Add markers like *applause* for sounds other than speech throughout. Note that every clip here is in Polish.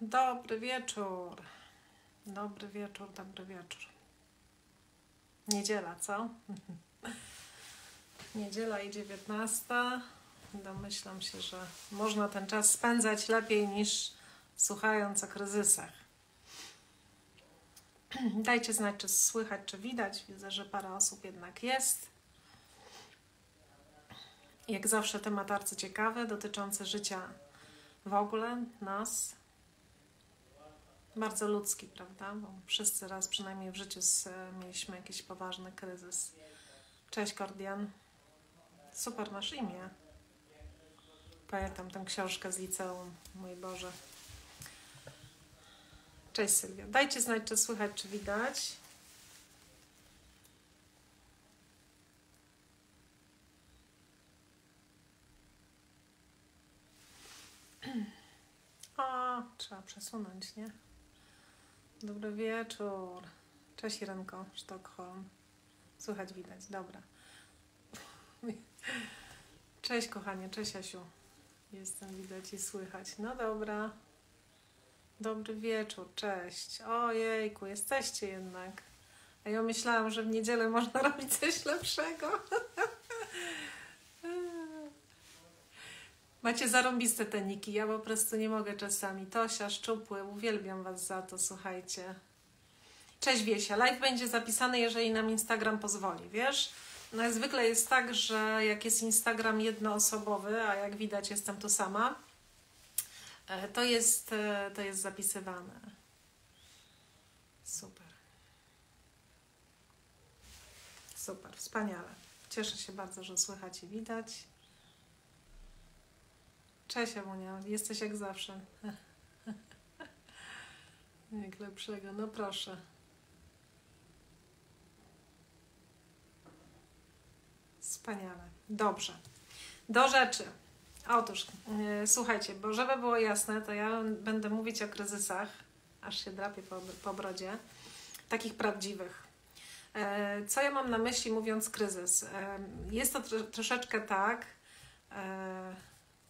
Dobry wieczór. Dobry wieczór, dobry wieczór. Niedziela, co? *laughs* Niedziela i 19. Domyślam się, że można ten czas spędzać lepiej niż słuchając o kryzysach. *clears throat* Dajcie znać, czy słychać, czy widać. Widzę, że parę osób jednak jest. Jak zawsze temat arcyciekawy, dotyczący życia w ogóle, nas. Bardzo ludzki, prawda? Bo wszyscy raz przynajmniej w życiu z, mieliśmy jakiś poważny kryzys. Cześć, Kordian. Super masz imię. Pamiętam tę książkę z liceum, mój Boże. Cześć Sylwia. Dajcie znać, czy słychać, czy widać. *clears throat* O, trzeba przesunąć, nie? Dobry wieczór. Cześć Irenko, Sztokholm. Słychać, widać, dobra. Cześć kochanie, cześć Asiu. Jestem, widać i słychać. No dobra. Dobry wieczór, cześć. Ojejku, jesteście jednak. A ja myślałam, że w niedzielę można *laughs* robić coś lepszego. Macie zarąbiste te niki, ja po prostu nie mogę czasami. Tosia, Szczupły, uwielbiam Was za to, słuchajcie. Cześć Wiesia, live będzie zapisany, jeżeli nam Instagram pozwoli, wiesz? No zwykle jest tak, że jak jest Instagram jednoosobowy, a jak widać jestem tu sama, e, to jest, e, to jest zapisywane. Super. Super, wspaniale. Cieszę się bardzo, że słychać i widać. Cześć Amunia, jesteś jak zawsze. *laughs* jak lepszego, no proszę. Wspaniale. Dobrze. Do rzeczy. Otóż, yy, słuchajcie, bo żeby było jasne, to ja będę mówić o kryzysach, aż się drapię po, po brodzie, takich prawdziwych. Yy, co ja mam na myśli mówiąc kryzys? Yy, jest to tro, troszeczkę tak,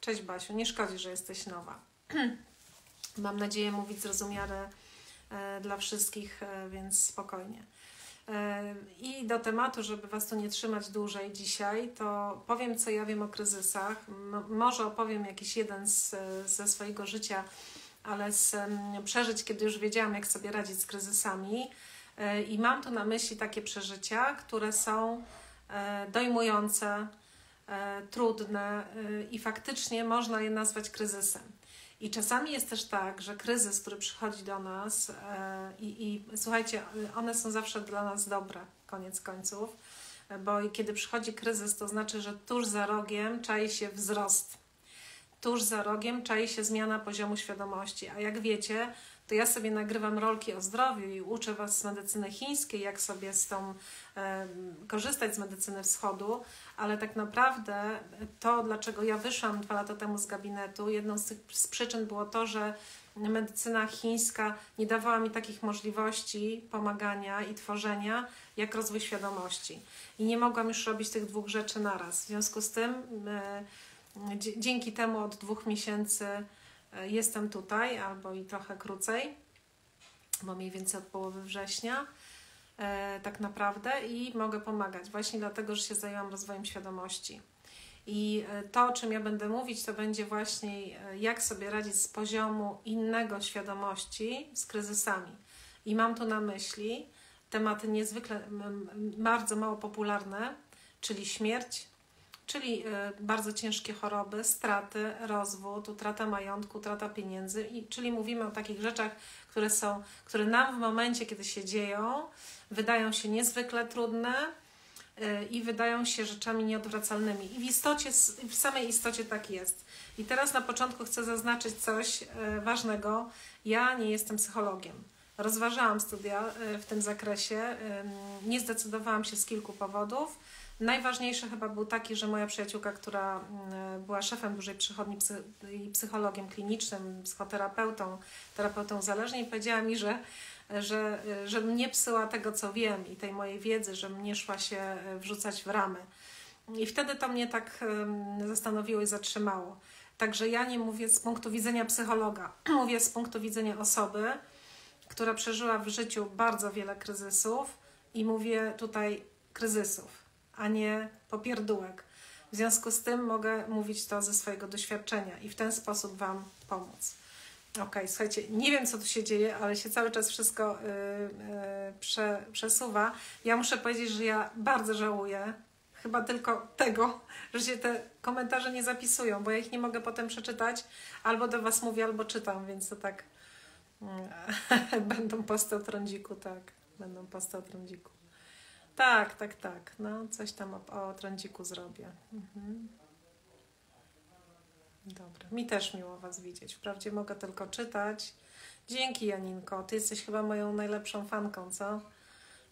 cześć Basiu, nie szkodzi, że jesteś nowa. *clears throat* mam nadzieję mówić zrozumiale dla wszystkich, więc spokojnie. I do tematu, żeby Was tu nie trzymać dłużej dzisiaj, to powiem, co ja wiem o kryzysach. może opowiem jakiś jeden z, ze swojego życia, ale z przeżyć, kiedy już wiedziałam, jak sobie radzić z kryzysami. E, I mam tu na myśli takie przeżycia, które są e, dojmujące, e, trudne i faktycznie można je nazwać kryzysem. I czasami jest też tak, że kryzys, który przychodzi do nas, e, i, i słuchajcie, one są zawsze dla nas dobre, koniec końców, bo kiedy przychodzi kryzys, to znaczy, że tuż za rogiem czai się wzrost. Tuż za rogiem czai się zmiana poziomu świadomości. A jak wiecie, to ja sobie nagrywam rolki o zdrowiu i uczę Was z medycyny chińskiej, jak sobie z tą e, korzystać z medycyny wschodu, ale tak naprawdę to, dlaczego ja wyszłam dwa lata temu z gabinetu, jedną z tych z przyczyn było to, że medycyna chińska nie dawała mi takich możliwości pomagania i tworzenia, jak rozwój świadomości. I nie mogłam już robić tych dwóch rzeczy naraz. W związku z tym, e, dzięki temu od dwóch miesięcy jestem tutaj, albo i trochę krócej, bo mniej więcej od połowy września e, tak naprawdę i mogę pomagać właśnie dlatego, że się zajęłam rozwojem świadomości. I e, to, o czym ja będę mówić, to będzie właśnie e, jak sobie radzić z poziomu innego świadomości z kryzysami. I mam tu na myśli tematy niezwykle bardzo mało popularne, czyli śmierć, czyli e, bardzo ciężkie choroby, straty, rozwód, utrata majątku, utrata pieniędzy, i, czyli mówimy o takich rzeczach, które są, które nam w momencie, kiedy się dzieją, wydają się niezwykle trudne e, i wydają się rzeczami nieodwracalnymi. I w istocie, w samej istocie tak jest. I teraz na początku chcę zaznaczyć coś e, ważnego. Ja nie jestem psychologiem. Rozważałam studia w tym zakresie. Nie zdecydowałam się z kilku powodów. Najważniejszy chyba był taki, że moja przyjaciółka, która mm, była szefem dużej przychodni i psychologiem klinicznym, psychoterapeutą, terapeutą uzależnień, powiedziała mi, że, że, że mnie psyła tego, co wiem i tej mojej wiedzy, że mnie szła się e, wrzucać w ramy. I wtedy to mnie tak zastanowiło i zatrzymało. Także ja nie mówię z punktu widzenia psychologa, *clears throat* mówię z punktu widzenia osoby, która przeżyła w życiu bardzo wiele kryzysów i mówię tutaj kryzysów, a nie popierdółek. W związku z tym mogę mówić to ze swojego doświadczenia i w ten sposób Wam pomóc. Ok, słuchajcie, nie wiem co tu się dzieje, ale się cały czas wszystko yy, yy, prze, przesuwa. Ja muszę powiedzieć, że ja bardzo żałuję, chyba tylko tego, że się te komentarze nie zapisują, bo ja ich nie mogę potem przeczytać. Albo do Was mówię, albo czytam, więc to tak. Yy, *laughs* będą posty o trądziku, tak. Będą posty o trądziku. Tak, tak, tak. No, coś tam o, o trądziku zrobię. Mhm. Dobra, mi też miło Was widzieć. Wprawdzie mogę tylko czytać. Dzięki Janinko, Ty jesteś chyba moją najlepszą fanką, co?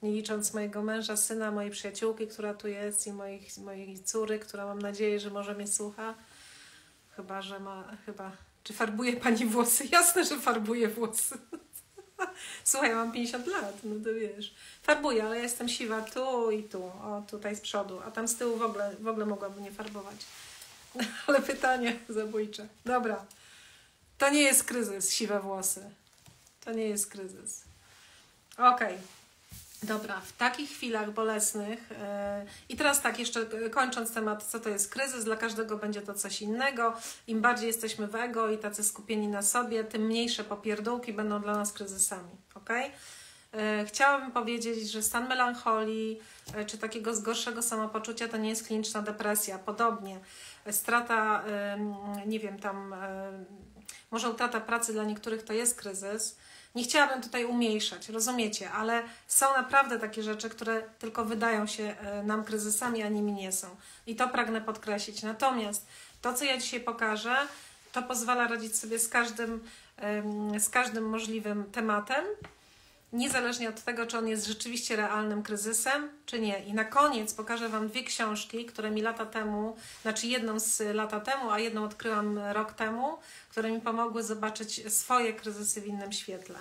Nie licząc mojego męża, syna, mojej przyjaciółki, która tu jest i moich, mojej córy, która mam nadzieję, że może mnie słucha. Chyba, że ma, chyba... Czy farbuje Pani włosy? *laughs* Jasne, że farbuje włosy. *laughs* Słuchaj, mam 50 lat, no to wiesz. Farbuję, ale jestem siwa tu i tu, o tutaj z przodu, a tam z tyłu w ogóle, w ogóle mogłabym nie farbować. *laughs* Ale pytanie zabójcze. Dobra. To nie jest kryzys, siwe włosy. To nie jest kryzys. Okej. Okay. Dobra, w takich chwilach bolesnych yy, i teraz tak, jeszcze kończąc temat, co to jest kryzys, dla każdego będzie to coś innego. Im bardziej jesteśmy w ego i tacy skupieni na sobie, tym mniejsze popierdółki będą dla nas kryzysami, ok? Yy, chciałabym powiedzieć, że stan melancholii czy takiego zgorszego samopoczucia to nie jest kliniczna depresja. Podobnie strata, nie wiem, tam może utrata pracy dla niektórych to jest kryzys. Nie chciałabym tutaj umniejszać, rozumiecie, ale są naprawdę takie rzeczy, które tylko wydają się e, nam kryzysami, a nimi nie są. I to pragnę podkreślić. Natomiast to, co ja dzisiaj pokażę, to pozwala radzić sobie z każdym, z każdym możliwym tematem niezależnie od tego, czy on jest rzeczywiście realnym kryzysem, czy nie. I na koniec pokażę Wam dwie książki, które mi lata temu, znaczy jedną z lata temu, a jedną odkryłam rok temu, które mi pomogły zobaczyć swoje kryzysy w innym świetle.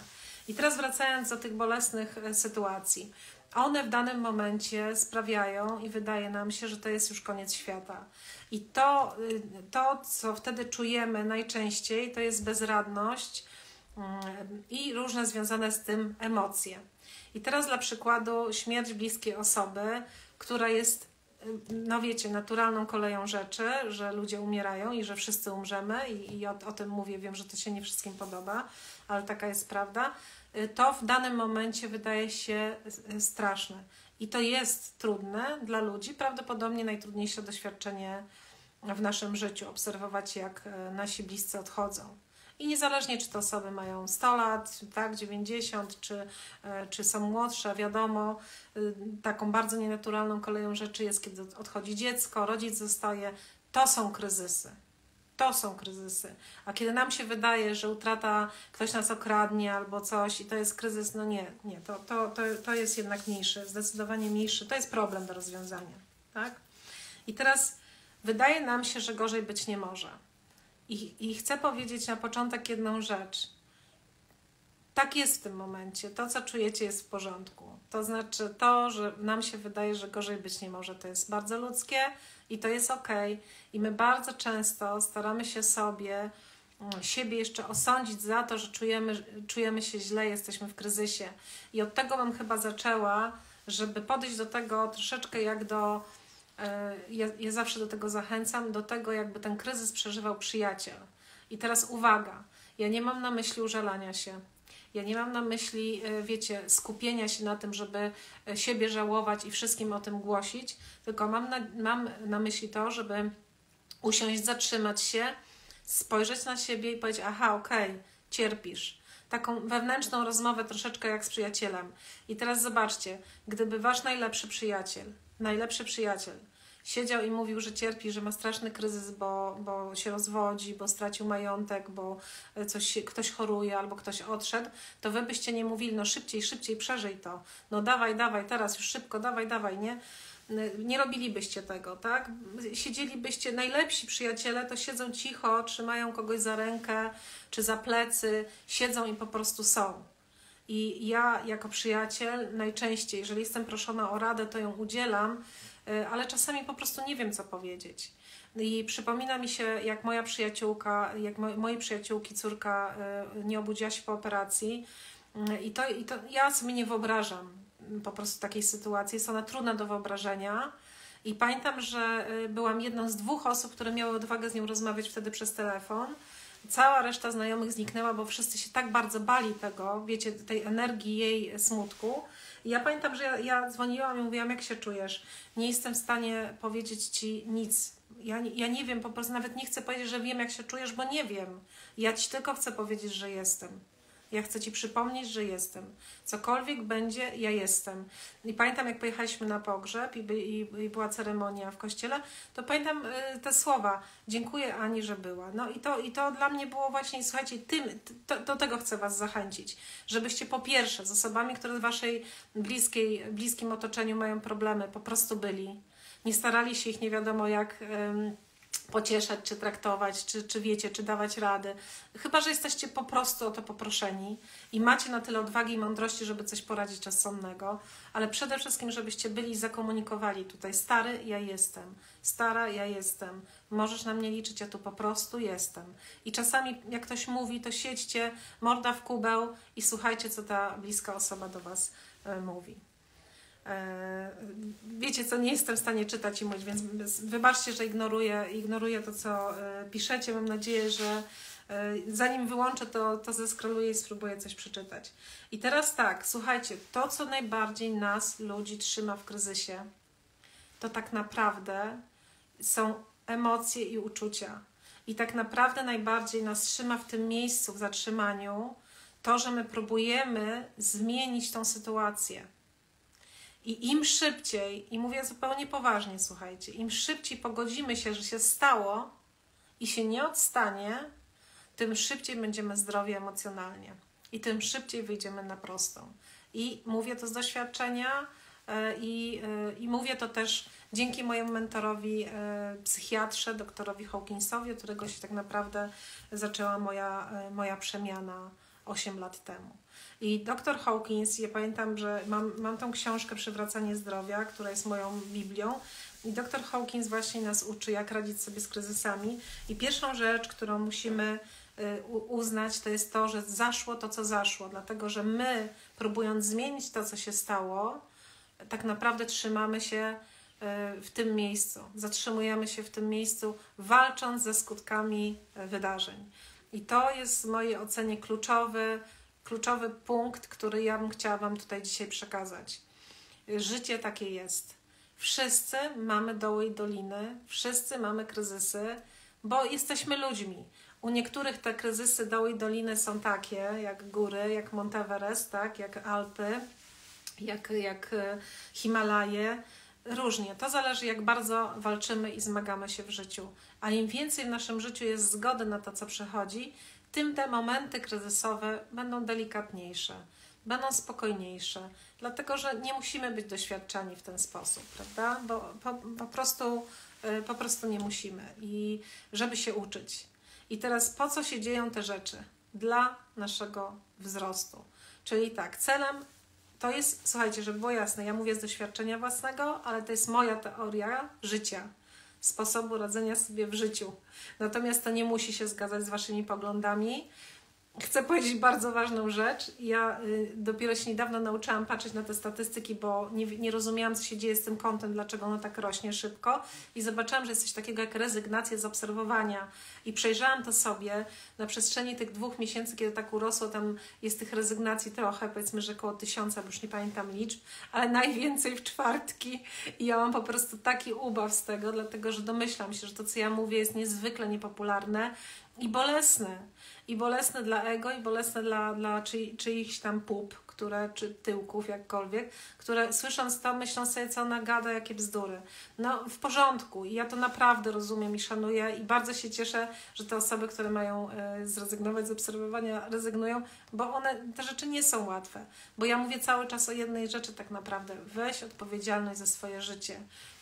I teraz wracając do tych bolesnych e, sytuacji. One w danym momencie sprawiają i wydaje nam się, że to jest już koniec świata. I to, y, to co wtedy czujemy najczęściej, to jest bezradność, i różne związane z tym emocje. I teraz dla przykładu śmierć bliskiej osoby, która jest, no wiecie, naturalną koleją rzeczy, że ludzie umierają i że wszyscy umrzemy i, i o, o tym mówię, wiem, że to się nie wszystkim podoba, ale taka jest prawda, to w danym momencie wydaje się straszne. I to jest trudne dla ludzi, prawdopodobnie najtrudniejsze doświadczenie w naszym życiu, obserwować jak nasi bliscy odchodzą. I niezależnie, czy te osoby mają 100 lat, tak, 90, czy, e, czy są młodsze, wiadomo, y, taką bardzo nienaturalną koleją rzeczy jest, kiedy odchodzi dziecko, rodzic zostaje. To są kryzysy. To są kryzysy. A kiedy nam się wydaje, że utrata, ktoś nas okradnie albo coś i to jest kryzys, no nie, nie, to, to, to, to jest jednak mniejszy, zdecydowanie mniejszy. To jest problem do rozwiązania. Tak? I teraz wydaje nam się, że gorzej być nie może. I, I chcę powiedzieć na początek jedną rzecz. Tak jest w tym momencie. To, co czujecie, jest w porządku. To znaczy, to, że nam się wydaje, że gorzej być nie może, to jest bardzo ludzkie i to jest ok. I my bardzo często staramy się sobie, mm, siebie jeszcze osądzić za to, że czujemy, czujemy się źle, jesteśmy w kryzysie. I od tego bym chyba zaczęła, żeby podejść do tego troszeczkę jak do ja, ja zawsze do tego zachęcam, do tego, jakby ten kryzys przeżywał przyjaciel. I teraz uwaga, ja nie mam na myśli użalania się. Ja nie mam na myśli, e, wiecie, skupienia się na tym, żeby e, siebie żałować i wszystkim o tym głosić, tylko mam na, mam na myśli to, żeby usiąść, zatrzymać się, spojrzeć na siebie i powiedzieć: Aha, okej, okay, cierpisz. Taką wewnętrzną rozmowę, troszeczkę jak z przyjacielem. I teraz zobaczcie, gdyby wasz najlepszy przyjaciel najlepszy przyjaciel siedział i mówił, że cierpi, że ma straszny kryzys, bo, bo się rozwodzi, bo stracił majątek, bo coś się, ktoś choruje albo ktoś odszedł, to wy byście nie mówili, no szybciej, szybciej, przeżyj to. No dawaj, dawaj, teraz już szybko, dawaj, dawaj, nie? Nie robilibyście tego, tak? Siedzielibyście, najlepsi przyjaciele to siedzą cicho, trzymają kogoś za rękę czy za plecy, siedzą i po prostu są. I ja, jako przyjaciel, najczęściej, jeżeli jestem proszona o radę, to ją udzielam, ale czasami po prostu nie wiem, co powiedzieć. I przypomina mi się, jak moja przyjaciółka, jak mo mojej przyjaciółki córka y, nie obudziła się po operacji. Y, I to, I to ja sobie nie wyobrażam po prostu takiej sytuacji. Jest ona trudna do wyobrażenia. I pamiętam, że y, byłam jedną z dwóch osób, które miały odwagę z nią rozmawiać wtedy przez telefon. Cała reszta znajomych zniknęła, bo wszyscy się tak bardzo bali tego, wiecie, tej energii jej smutku. I ja pamiętam, że ja, ja dzwoniłam i mówiłam, jak się czujesz. Nie jestem w stanie powiedzieć ci nic. Ja, ja nie wiem, po prostu nawet nie chcę powiedzieć, że wiem, jak się czujesz, bo nie wiem. Ja ci tylko chcę powiedzieć, że jestem. Ja chcę Ci przypomnieć, że jestem. Cokolwiek będzie, ja jestem. I pamiętam, jak pojechaliśmy na pogrzeb i, i, i była ceremonia w kościele, to pamiętam y, te słowa. Dziękuję Ani, że była. No i to, i to dla mnie było właśnie, słuchajcie, tym, to, do tego chcę Was zachęcić. Żebyście po pierwsze z osobami, które w Waszej bliskiej, bliskim otoczeniu mają problemy, po prostu byli. Nie starali się ich nie wiadomo jak pocieszać, czy traktować, czy, czy wiecie, czy dawać rady. Chyba, że jesteście po prostu o to poproszeni i macie na tyle odwagi i mądrości, żeby coś poradzić rozsądnego, ale przede wszystkim, żebyście byli i zakomunikowali tutaj, stary, ja jestem, stara, ja jestem, możesz na mnie liczyć, ja tu po prostu jestem. I czasami, jak ktoś mówi, to siedźcie, morda w kubeł i słuchajcie, co ta bliska osoba do Was y, mówi. E, wiecie co, nie jestem w stanie czytać i mówić, więc wybaczcie, że ignoruję, ignoruję to, co e, piszecie. Mam nadzieję, że e, zanim wyłączę, to, to zeskroluję i spróbuję coś przeczytać. I teraz tak, słuchajcie, to, co najbardziej nas, ludzi, trzyma w kryzysie, to tak naprawdę są emocje i uczucia. I tak naprawdę najbardziej nas trzyma w tym miejscu, w zatrzymaniu, to, że my próbujemy zmienić tą sytuację. I im szybciej, i mówię zupełnie poważnie, słuchajcie, im szybciej pogodzimy się, że się stało i się nie odstanie, tym szybciej będziemy zdrowi emocjonalnie i tym szybciej wyjdziemy na prostą. I mówię to z doświadczenia e, i, e, i mówię to też dzięki mojemu mentorowi, e, psychiatrze, doktorowi Hawkinsowi, od którego się tak naprawdę zaczęła moja, moja przemiana 8 lat temu. I dr Hawkins, ja pamiętam, że mam, mam tą książkę Przywracanie zdrowia, która jest moją Biblią. I dr Hawkins właśnie nas uczy, jak radzić sobie z kryzysami. I pierwszą rzecz, którą musimy y, uznać, to jest to, że zaszło to, co zaszło, dlatego że my, próbując zmienić to, co się stało, tak naprawdę trzymamy się y, w tym miejscu, zatrzymujemy się w tym miejscu, walcząc ze skutkami y, wydarzeń. I to jest w mojej ocenie kluczowy kluczowy punkt, który ja bym chciała Wam tutaj dzisiaj przekazać. Życie takie jest. Wszyscy mamy doły i doliny, wszyscy mamy kryzysy, bo jesteśmy ludźmi. U niektórych te kryzysy, doły i doliny są takie, jak góry, jak Monteverest, tak, jak Alpy, jak, jak e, Himalaje. Różnie. To zależy, jak bardzo walczymy i zmagamy się w życiu. A im więcej w naszym życiu jest zgody na to, co przychodzi, tym te momenty kryzysowe będą delikatniejsze, będą spokojniejsze, dlatego że nie musimy być doświadczani w ten sposób, prawda? Bo po, po, prostu, y, po prostu nie musimy i żeby się uczyć. I teraz po co się dzieją te rzeczy? Dla naszego wzrostu. Czyli tak, celem to jest, słuchajcie, żeby było jasne, ja mówię z doświadczenia własnego, ale to jest moja teoria życia sposobu radzenia sobie w życiu. Natomiast to nie musi się zgadzać z Waszymi poglądami. Chcę powiedzieć bardzo ważną rzecz. Ja y, dopiero się niedawno nauczyłam patrzeć na te statystyki, bo nie, nie rozumiałam, co się dzieje z tym kątem, dlaczego ono tak rośnie szybko. I zobaczyłam, że jest coś takiego jak rezygnacja z obserwowania. I przejrzałam to sobie na przestrzeni tych dwóch miesięcy, kiedy tak urosło, tam jest tych rezygnacji trochę, powiedzmy, że około tysiąca, bo już nie pamiętam liczb, ale *laughs* najwięcej w czwartki. I ja mam po prostu taki ubaw z tego, dlatego że domyślam się, że to, co ja mówię, jest niezwykle niepopularne i bolesne. I bolesne dla ego, i bolesne dla, dla czy, czyichś tam pup, które, czy tyłków, jakkolwiek, które słysząc to myślą sobie, co ona gada, jakie bzdury. No w porządku i ja to naprawdę rozumiem i szanuję i bardzo się cieszę, że te osoby, które mają y, zrezygnować z obserwowania, rezygnują, bo one, te rzeczy nie są łatwe. Bo ja mówię cały czas o jednej rzeczy tak naprawdę. Weź odpowiedzialność za swoje życie.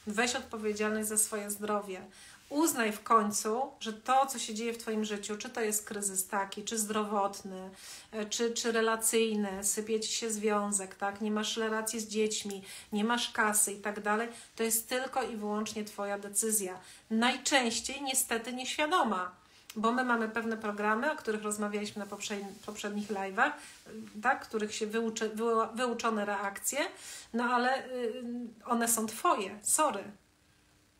Weź odpowiedzialność za swoje zdrowie uznaj w końcu, że to, co się dzieje w Twoim życiu, czy to jest kryzys taki, czy zdrowotny, e, czy, czy relacyjny, sypie Ci się związek, tak? nie masz relacji z dziećmi, nie masz kasy i tak dalej, to jest tylko i wyłącznie Twoja decyzja. Najczęściej niestety nieświadoma, bo my mamy pewne programy, o których rozmawialiśmy na poprzednich live'ach, tak, których się wyuczy, wyuczone reakcje, no ale y, one są Twoje, sorry,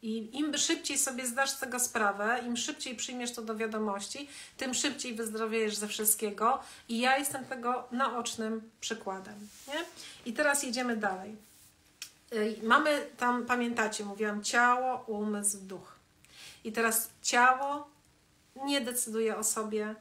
i im szybciej sobie zdasz z tego sprawę, im szybciej przyjmiesz to do wiadomości, tym szybciej wyzdrowiejesz ze wszystkiego. I ja jestem tego naocznym przykładem. Nie? I teraz jedziemy dalej. Y, mamy tam, pamiętacie, mówiłam ciało, umysł, duch. I teraz ciało nie decyduje o sobie,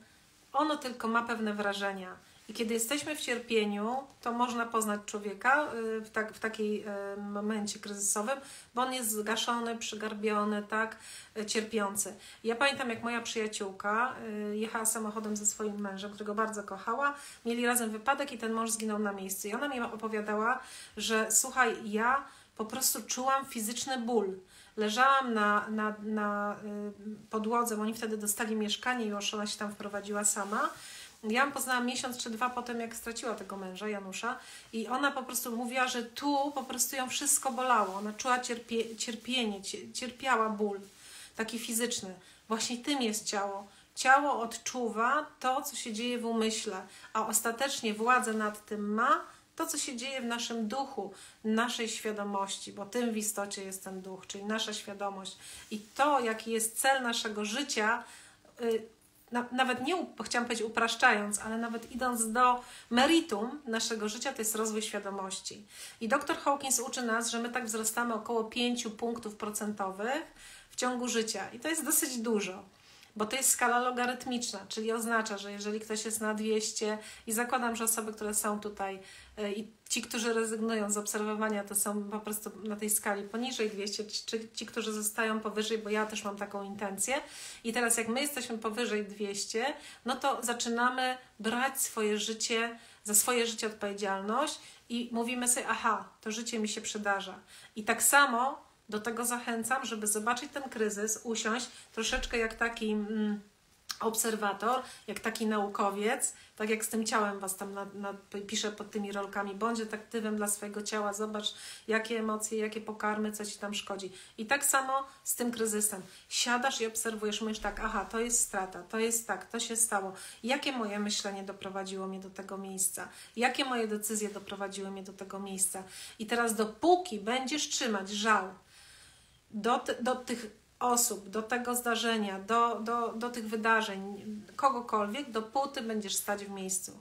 ono tylko ma pewne wrażenia i kiedy jesteśmy w cierpieniu, to można poznać człowieka y, w, tak, w y, momencie kryzysowym, bo on jest zgaszony, przygarbiony, tak, y, cierpiący. Ja pamiętam, jak moja przyjaciółka jechała samochodem ze swoim mężem, którego bardzo kochała, mieli razem wypadek i ten mąż zginął na miejscu. I ona mi opowiadała, że słuchaj, ja po prostu czułam fizyczny ból. Leżałam na, na, na podłodze, bo oni wtedy dostali mieszkanie i już ona się tam wprowadziła sama ja ją poznałam miesiąc czy dwa po tym, jak straciła tego męża, Janusza, i ona po prostu mówiła, że tu po prostu ją wszystko bolało. Ona czuła cierpie, cierpienie, cierpiała ból, taki fizyczny. Właśnie tym jest ciało. Ciało odczuwa to, co się dzieje w umyśle, a ostatecznie władzę nad tym ma to, co się dzieje w naszym duchu, naszej świadomości, bo tym w istocie jest ten duch, czyli nasza świadomość. I to, jaki jest cel naszego życia, y, na, nawet nie, chciałam powiedzieć upraszczając, ale nawet idąc do meritum naszego życia, to jest rozwój świadomości. I dr Hawkins uczy nas, że my tak wzrastamy około 5 punktów procentowych w ciągu życia. I to jest dosyć dużo bo to jest skala logarytmiczna, czyli oznacza, że jeżeli ktoś jest na 200 i zakładam, że osoby, które są tutaj e, i ci, którzy rezygnują z obserwowania, to są po prostu na tej skali poniżej 200, czy ci, którzy zostają powyżej, bo ja też mam taką intencję. I teraz jak my jesteśmy powyżej 200, no to zaczynamy brać swoje życie, za swoje życie odpowiedzialność i mówimy sobie, aha, to życie mi się przydarza. I tak samo do tego zachęcam, żeby zobaczyć ten kryzys, usiąść troszeczkę jak taki mm, obserwator, jak taki naukowiec, tak jak z tym ciałem Was tam nad, nad, piszę pod tymi rolkami, bądź detektywem dla swojego ciała, zobacz jakie emocje, jakie pokarmy, co Ci tam szkodzi. I tak samo z tym kryzysem. Siadasz i obserwujesz, mówisz tak, aha, to jest strata, to jest tak, to się stało. Jakie moje myślenie doprowadziło mnie do tego miejsca? Jakie moje decyzje doprowadziły mnie do tego miejsca? I teraz dopóki będziesz trzymać żal, do, do tych osób, do tego zdarzenia, do, do, do tych wydarzeń, kogokolwiek, dopóty będziesz stać w miejscu.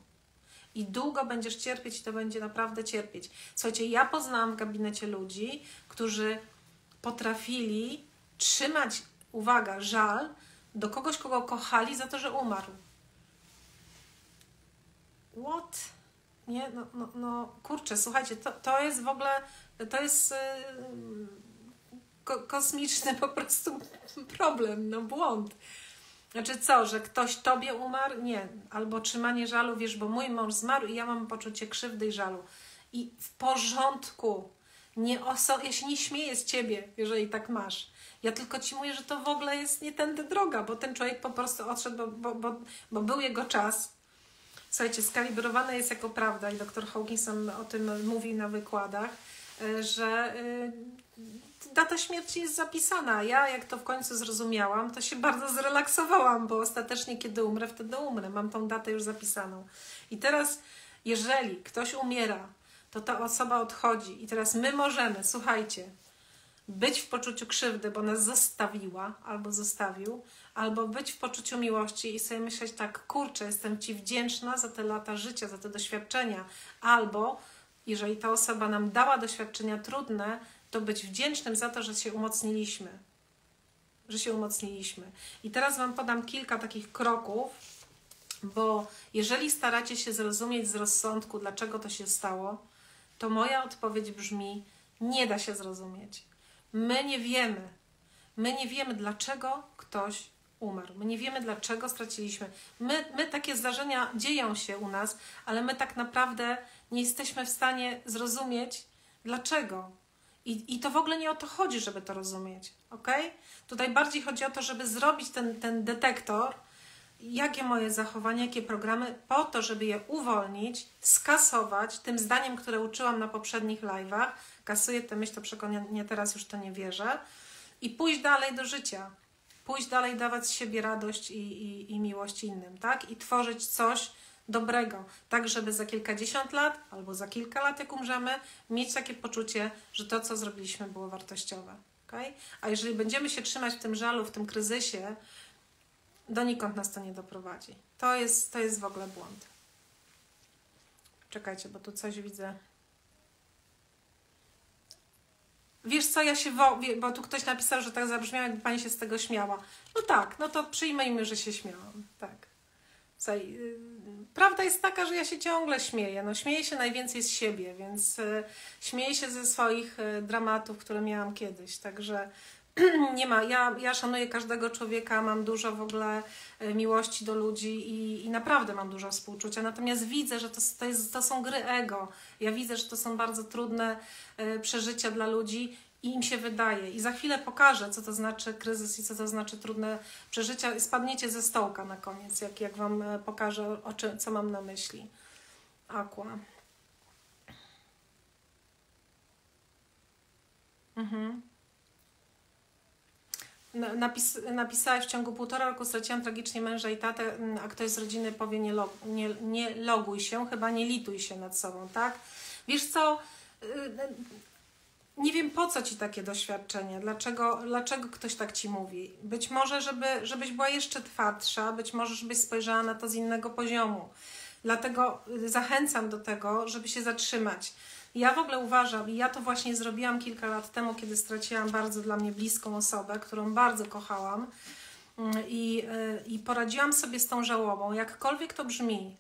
I długo będziesz cierpieć i to będzie naprawdę cierpieć. Słuchajcie, ja poznałam w gabinecie ludzi, którzy potrafili trzymać, uwaga, żal do kogoś, kogo kochali za to, że umarł. What? Nie, no, no, no kurczę, słuchajcie, to, to jest w ogóle, to jest... Yy, ko kosmiczny po prostu problem, no błąd. Znaczy co, że ktoś tobie umarł? Nie. Albo trzymanie żalu, wiesz, bo mój mąż zmarł i ja mam poczucie krzywdy i żalu. I w porządku. Nie oso ja się nie śmieję z ciebie, jeżeli tak masz. Ja tylko ci mówię, że to w ogóle jest nie tędy droga, bo ten człowiek po prostu odszedł, bo, bo, bo, bo był jego czas. Słuchajcie, skalibrowane jest jako prawda i dr Hawkinson o tym mówi na wykładach, że y, data śmierci jest zapisana. Ja, jak to w końcu zrozumiałam, to się bardzo zrelaksowałam, bo ostatecznie, kiedy umrę, wtedy umrę. Mam tą datę już zapisaną. I teraz, jeżeli ktoś umiera, to ta osoba odchodzi. I teraz my możemy, słuchajcie, być w poczuciu krzywdy, bo nas zostawiła albo zostawił, albo być w poczuciu miłości i sobie myśleć tak, kurczę, jestem Ci wdzięczna za te lata życia, za te doświadczenia, albo jeżeli ta osoba nam dała doświadczenia trudne, to być wdzięcznym za to, że się umocniliśmy. Że się umocniliśmy. I teraz Wam podam kilka takich kroków, bo jeżeli staracie się zrozumieć z rozsądku, dlaczego to się stało, to moja odpowiedź brzmi: nie da się zrozumieć. My nie wiemy. My nie wiemy, dlaczego ktoś umarł. My nie wiemy, dlaczego straciliśmy. My, my takie zdarzenia dzieją się u nas, ale my tak naprawdę nie jesteśmy w stanie zrozumieć, dlaczego. I, I to w ogóle nie o to chodzi, żeby to rozumieć, ok? Tutaj bardziej chodzi o to, żeby zrobić ten, ten detektor, jakie moje zachowania, jakie programy, po to, żeby je uwolnić, skasować tym zdaniem, które uczyłam na poprzednich live'ach. Kasuję tę myśl, to przekonanie, teraz już to nie wierzę. I pójść dalej do życia. Pójść dalej, dawać z siebie radość i, i, i miłość innym, tak? I tworzyć coś dobrego, tak żeby za kilkadziesiąt lat albo za kilka lat, jak umrzemy, mieć takie poczucie, że to, co zrobiliśmy, było wartościowe. Okay? A jeżeli będziemy się trzymać w tym żalu, w tym kryzysie, donikąd nas to nie doprowadzi. To jest, to jest w ogóle błąd. Czekajcie, bo tu coś widzę. Wiesz co, ja się, wo... bo tu ktoś napisał, że tak zabrzmiało, jakby pani się z tego śmiała. No tak, no to przyjmijmy, że się śmiałam. Tak. Y, prawda jest taka, że ja się ciągle śmieję. No, śmieję się najwięcej z siebie, więc y, śmieję się ze swoich y, dramatów, które miałam kiedyś. Także *clears throat* nie ma. Ja, ja szanuję każdego człowieka, mam dużo w ogóle miłości do ludzi i, i naprawdę mam dużo współczucia. Natomiast widzę, że to, to, jest, to są gry ego. Ja widzę, że to są bardzo trudne przeżycia dla ludzi i im się wydaje. I za chwilę pokażę, co to znaczy kryzys i co to znaczy trudne przeżycia. Spadniecie ze stołka na koniec, jak, jak Wam e, pokażę, o czym, co mam na myśli. Aqua. Mhm. Napis, napisałeś w ciągu półtora roku straciłam tragicznie męża i tatę, a ktoś z rodziny powie nie, log, nie, nie loguj się, chyba nie lituj się nad sobą, tak? Wiesz co, y, nie wiem po co ci takie doświadczenie, dlaczego, dlaczego ktoś tak ci mówi. Być może, żeby, żebyś była jeszcze twardsza, być może, żebyś spojrzała na to z innego poziomu. Dlatego zachęcam do tego, żeby się zatrzymać. Ja w ogóle uważam, i ja to właśnie zrobiłam kilka lat temu, kiedy straciłam bardzo dla mnie bliską osobę, którą bardzo kochałam, mm, i, y, i poradziłam sobie z tą żałobą, jakkolwiek to brzmi.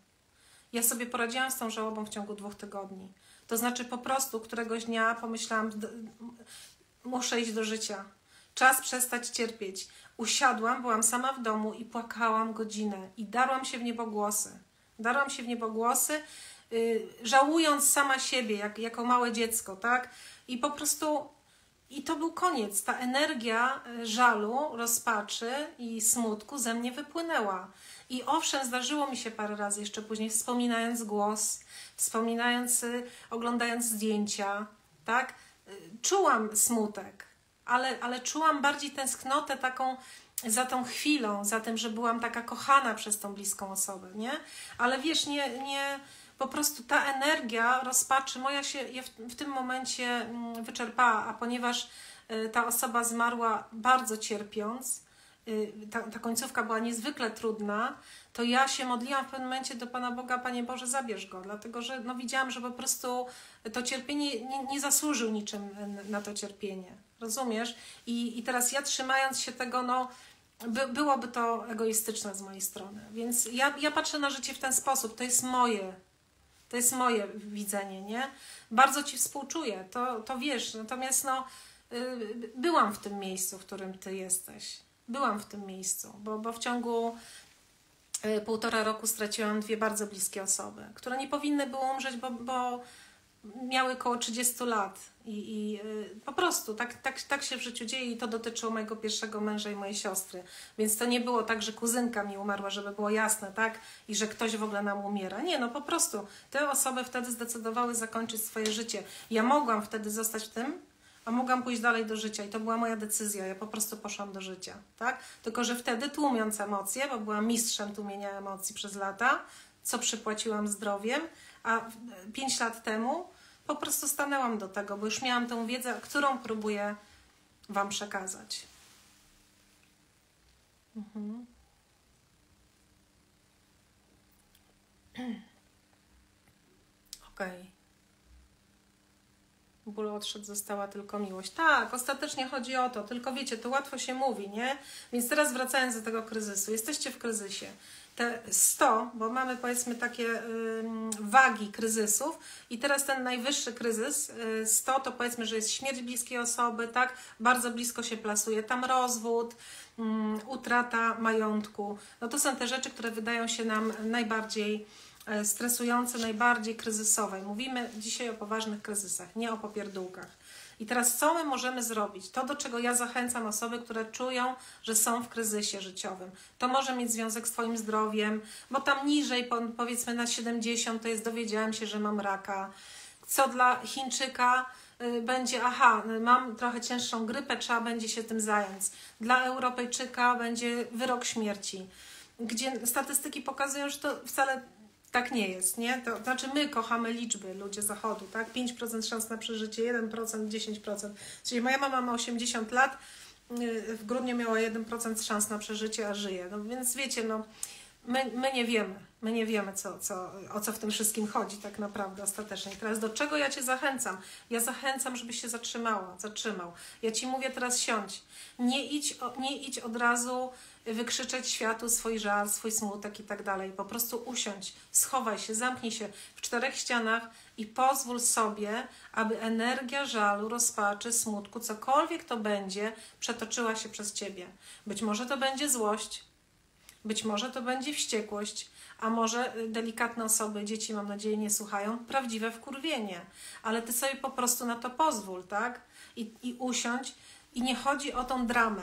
Ja sobie poradziłam z tą żałobą w ciągu dwóch tygodni. To znaczy po prostu któregoś dnia pomyślałam, muszę iść do życia. Czas przestać cierpieć. Usiadłam, byłam sama w domu i płakałam godzinę i darłam się w niebogłosy. Darłam się w niebogłosy, yy, żałując sama siebie, jak, jako małe dziecko, tak? I po prostu i to był koniec. Ta energia y, żalu, rozpaczy i smutku ze mnie wypłynęła. I owszem, zdarzyło mi się parę razy jeszcze później, wspominając głos, wspominając, y, oglądając zdjęcia, tak? Y, czułam smutek, ale, ale czułam bardziej tęsknotę taką za tą chwilą, za tym, że byłam taka kochana przez tą bliską osobę, nie? Ale wiesz, nie, nie po prostu ta energia rozpaczy moja się w, w tym momencie mm, wyczerpała, a ponieważ y, ta osoba zmarła bardzo cierpiąc, ta, ta końcówka była niezwykle trudna, to ja się modliłam w pewnym momencie do Pana Boga, Panie Boże, zabierz go, dlatego że no, widziałam, że po prostu to cierpienie nie, nie zasłużył niczym na to cierpienie. Rozumiesz? I, I teraz ja trzymając się tego, no, by, byłoby to egoistyczne z mojej strony. Więc ja, ja patrzę na życie w ten sposób. To jest moje. To jest moje widzenie, nie? Bardzo Ci współczuję, to, to wiesz. Natomiast no, yy, byłam w tym miejscu, w którym Ty jesteś. Byłam w tym miejscu, bo, bo w ciągu Y, półtora roku straciłam dwie bardzo bliskie osoby, które nie powinny były umrzeć, bo, bo miały około 30 lat i, i y, po prostu tak, tak, tak się w życiu dzieje i to dotyczyło mojego pierwszego męża i mojej siostry. Więc to nie było tak, że kuzynka mi umarła, żeby było jasne, tak? I że ktoś w ogóle nam umiera. Nie, no po prostu te osoby wtedy zdecydowały zakończyć swoje życie. Ja mogłam wtedy zostać w tym, a mogłam pójść dalej do życia i to była moja decyzja. Ja po prostu poszłam do życia, tak? Tylko, że wtedy tłumiąc emocje, bo byłam mistrzem tłumienia emocji przez lata, co przypłaciłam zdrowiem, a pięć lat temu po prostu stanęłam do tego, bo już miałam tę wiedzę, którą próbuję Wam przekazać. Mhm. *clears throat* Okej. Okay bólu odszedł, została tylko miłość. Tak, ostatecznie chodzi o to, tylko wiecie, to łatwo się mówi, nie? Więc teraz wracając do tego kryzysu, jesteście w kryzysie. Te 100, bo mamy powiedzmy takie y, wagi kryzysów i teraz ten najwyższy kryzys, y, 100 to powiedzmy, że jest śmierć bliskiej osoby, tak? Bardzo blisko się plasuje tam rozwód, y, utrata majątku. No to są te rzeczy, które wydają się nam najbardziej stresujące, najbardziej kryzysowe. Mówimy dzisiaj o poważnych kryzysach, nie o popierdółkach. I teraz co my możemy zrobić? To, do czego ja zachęcam osoby, które czują, że są w kryzysie życiowym. To może mieć związek z Twoim zdrowiem, bo tam niżej, powiedzmy na 70, to jest dowiedziałem się, że mam raka. Co dla Chińczyka y, będzie, aha, mam trochę cięższą grypę, trzeba będzie się tym zająć. Dla Europejczyka będzie wyrok śmierci gdzie statystyki pokazują, że to wcale tak nie jest, nie? To, znaczy my kochamy liczby, ludzie zachodu, tak? 5% szans na przeżycie, 1%, 10%. Czyli moja mama ma 80 lat, y, w grudniu miała 1% szans na przeżycie, a żyje. No więc wiecie, no my, my nie wiemy, my nie wiemy, co, co, o co w tym wszystkim chodzi tak naprawdę ostatecznie. Teraz do czego ja Cię zachęcam? Ja zachęcam, żebyś się zatrzymała, zatrzymał. Ja Ci mówię teraz siądź. Nie idź, nie idź od razu wykrzyczeć światu swój żal, swój smutek i tak dalej. Po prostu usiądź, schowaj się, zamknij się w czterech ścianach i pozwól sobie, aby energia żalu, rozpaczy, smutku, cokolwiek to będzie, przetoczyła się przez ciebie. Być może to będzie złość, być może to będzie wściekłość, a może y, delikatne osoby, dzieci mam nadzieję nie słuchają, prawdziwe wkurwienie. Ale ty sobie po prostu na to pozwól, tak? I, i usiądź. I nie chodzi o tą dramę,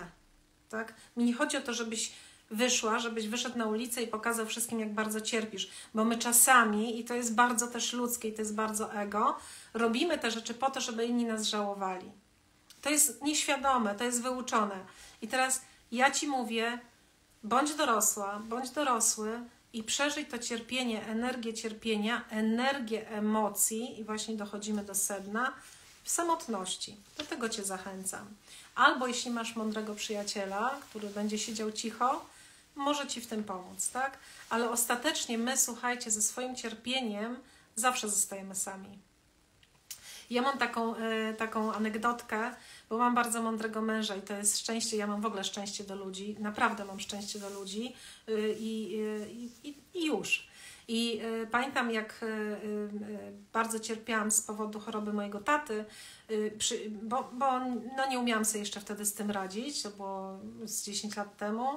tak? Mi nie chodzi o to, żebyś wyszła, żebyś wyszedł na ulicę i pokazał wszystkim, jak bardzo cierpisz, bo my czasami, i to jest bardzo też ludzkie, i to jest bardzo ego, robimy te rzeczy po to, żeby inni nas żałowali. To jest nieświadome, to jest wyuczone. I teraz ja ci mówię, bądź dorosła, bądź dorosły i przeżyj to cierpienie, energię cierpienia, energię emocji, i właśnie dochodzimy do sedna, w samotności. Do tego cię zachęcam. Albo jeśli masz mądrego przyjaciela, który będzie siedział cicho, może ci w tym pomóc, tak? Ale ostatecznie my, słuchajcie, ze swoim cierpieniem zawsze zostajemy sami. Ja mam taką, y, taką anegdotkę, bo mam bardzo mądrego męża i to jest szczęście. Ja mam w ogóle szczęście do ludzi, naprawdę mam szczęście do ludzi y, i, y, i, i y, pamiętam, jak y, y, bardzo cierpiałam z powodu choroby mojego taty, bo, bo no nie umiałam sobie jeszcze wtedy z tym radzić, to było z 10 lat temu.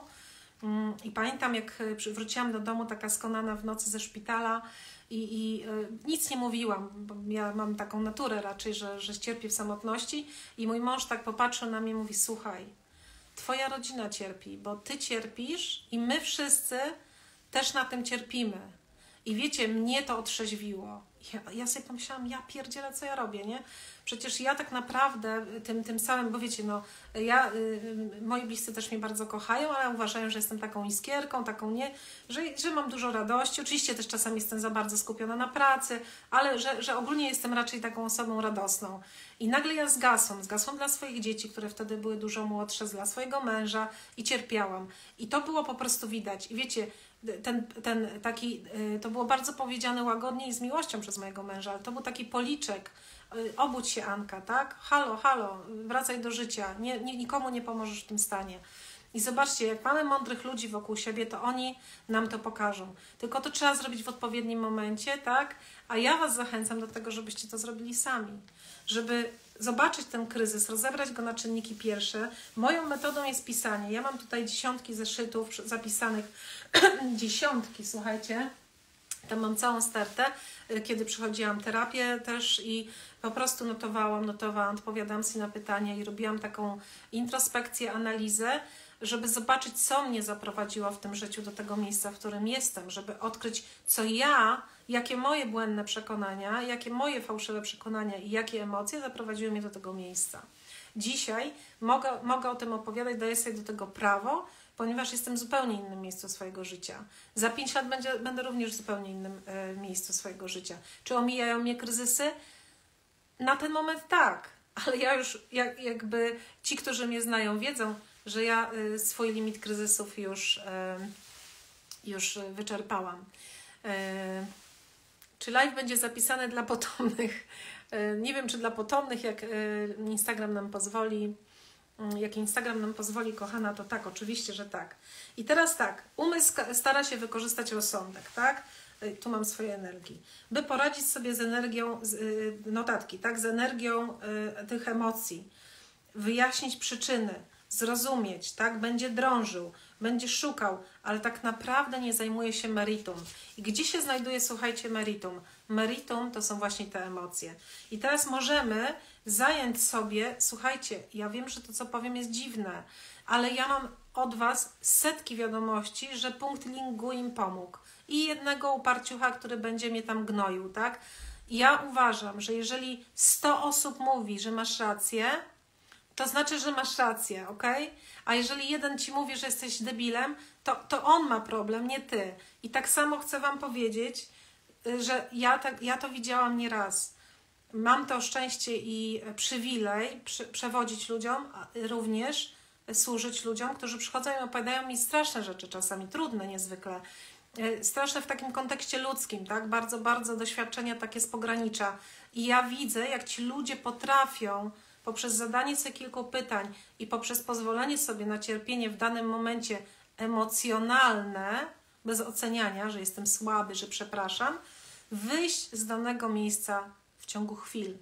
Mm, I pamiętam, jak wróciłam do domu taka skonana w nocy ze szpitala i, i nic nie mówiłam, bo ja mam taką naturę raczej, że, że cierpię w samotności. I mój mąż tak popatrzył na mnie i mówi: Słuchaj, Twoja rodzina cierpi, bo Ty cierpisz i my wszyscy też na tym cierpimy. I wiecie, mnie to otrzeźwiło. Ja, ja sobie pomyślałam, ja pierdzielę, co ja robię, nie? Przecież ja tak naprawdę tym, tym samym, bo wiecie, no, ja, y, moi bliscy też mnie bardzo kochają, ale uważają, że jestem taką iskierką, taką nie, że, że mam dużo radości. Oczywiście też czasami jestem za bardzo skupiona na pracy, ale że, że ogólnie jestem raczej taką osobą radosną. I nagle ja zgasłam, zgasłam dla swoich dzieci, które wtedy były dużo młodsze, dla swojego męża i cierpiałam. I to było po prostu widać. I wiecie, ten, ten taki, y, to było bardzo powiedziane łagodnie i z miłością przez mojego męża, ale to był taki policzek, y, obudź się Anka, tak? Halo, halo, wracaj do życia, nie, nie, nikomu nie pomożesz w tym stanie. I zobaczcie, jak mamy mądrych ludzi wokół siebie, to oni nam to pokażą. Tylko to trzeba zrobić w odpowiednim momencie, tak? A ja Was zachęcam do tego, żebyście to zrobili sami. Żeby zobaczyć ten kryzys, rozebrać go na czynniki pierwsze. Moją metodą jest pisanie. Ja mam tutaj dziesiątki zeszytów zapisanych, *clears throat* dziesiątki, słuchajcie. Tam mam całą stertę, y, kiedy przychodziłam terapię też i po prostu notowałam, notowałam, odpowiadałam sobie na pytania i robiłam taką introspekcję, analizę, żeby zobaczyć, co mnie zaprowadziło w tym życiu do tego miejsca, w którym jestem, żeby odkryć, co ja jakie moje błędne przekonania, jakie moje fałszywe przekonania i jakie emocje zaprowadziły mnie do tego miejsca. Dzisiaj mogę, mogę o tym opowiadać, daję sobie do tego prawo, ponieważ jestem w zupełnie innym miejscu swojego życia. Za pięć lat będzie, będę również w zupełnie innym e, miejscu swojego życia. Czy omijają mnie kryzysy? Na ten moment tak, ale ja już jak, jakby ci, którzy mnie znają, wiedzą, że ja y, swój limit kryzysów już, y, już wyczerpałam. Czy live będzie zapisany dla potomnych? E, nie wiem, czy dla potomnych, jak e, Instagram nam pozwoli. Mm, jak Instagram nam pozwoli, kochana, to tak, oczywiście, że tak. I teraz tak, umysł stara się wykorzystać rozsądek, tak? E, tu mam swoje energii. By poradzić sobie z energią, z, notatki, tak? Z energią tych emocji, wyjaśnić przyczyny, zrozumieć, tak? Będzie drążył, będzie szukał, ale tak naprawdę nie zajmuje się meritum. I gdzie się znajduje, słuchajcie, meritum? Meritum to są właśnie te emocje. I teraz możemy zająć sobie, słuchajcie, ja wiem, że to, co powiem, jest dziwne, ale ja mam od Was setki wiadomości, że punkt lingu im pomógł. I jednego uparciucha, który będzie mnie tam gnoił, tak? Ja uważam, że jeżeli 100 osób mówi, że masz rację, to znaczy, że masz rację, ok? A jeżeli jeden ci mówi, że jesteś debilem, to, to on ma problem, nie ty. I tak samo chcę Wam powiedzieć, y, że ja, tak, ja to widziałam nieraz. Mam to szczęście i przywilej przy, przewodzić ludziom, również służyć ludziom, którzy przychodzą i opowiadają mi straszne rzeczy, czasami trudne niezwykle. Y, straszne w takim kontekście ludzkim, tak? Bardzo, bardzo doświadczenia takie z pogranicza. I ja widzę, jak ci ludzie potrafią poprzez zadanie sobie kilku pytań i poprzez pozwolenie sobie na cierpienie w danym momencie emocjonalne, bez oceniania, że jestem słaby, że przepraszam, wyjść z danego miejsca ciągu chwil.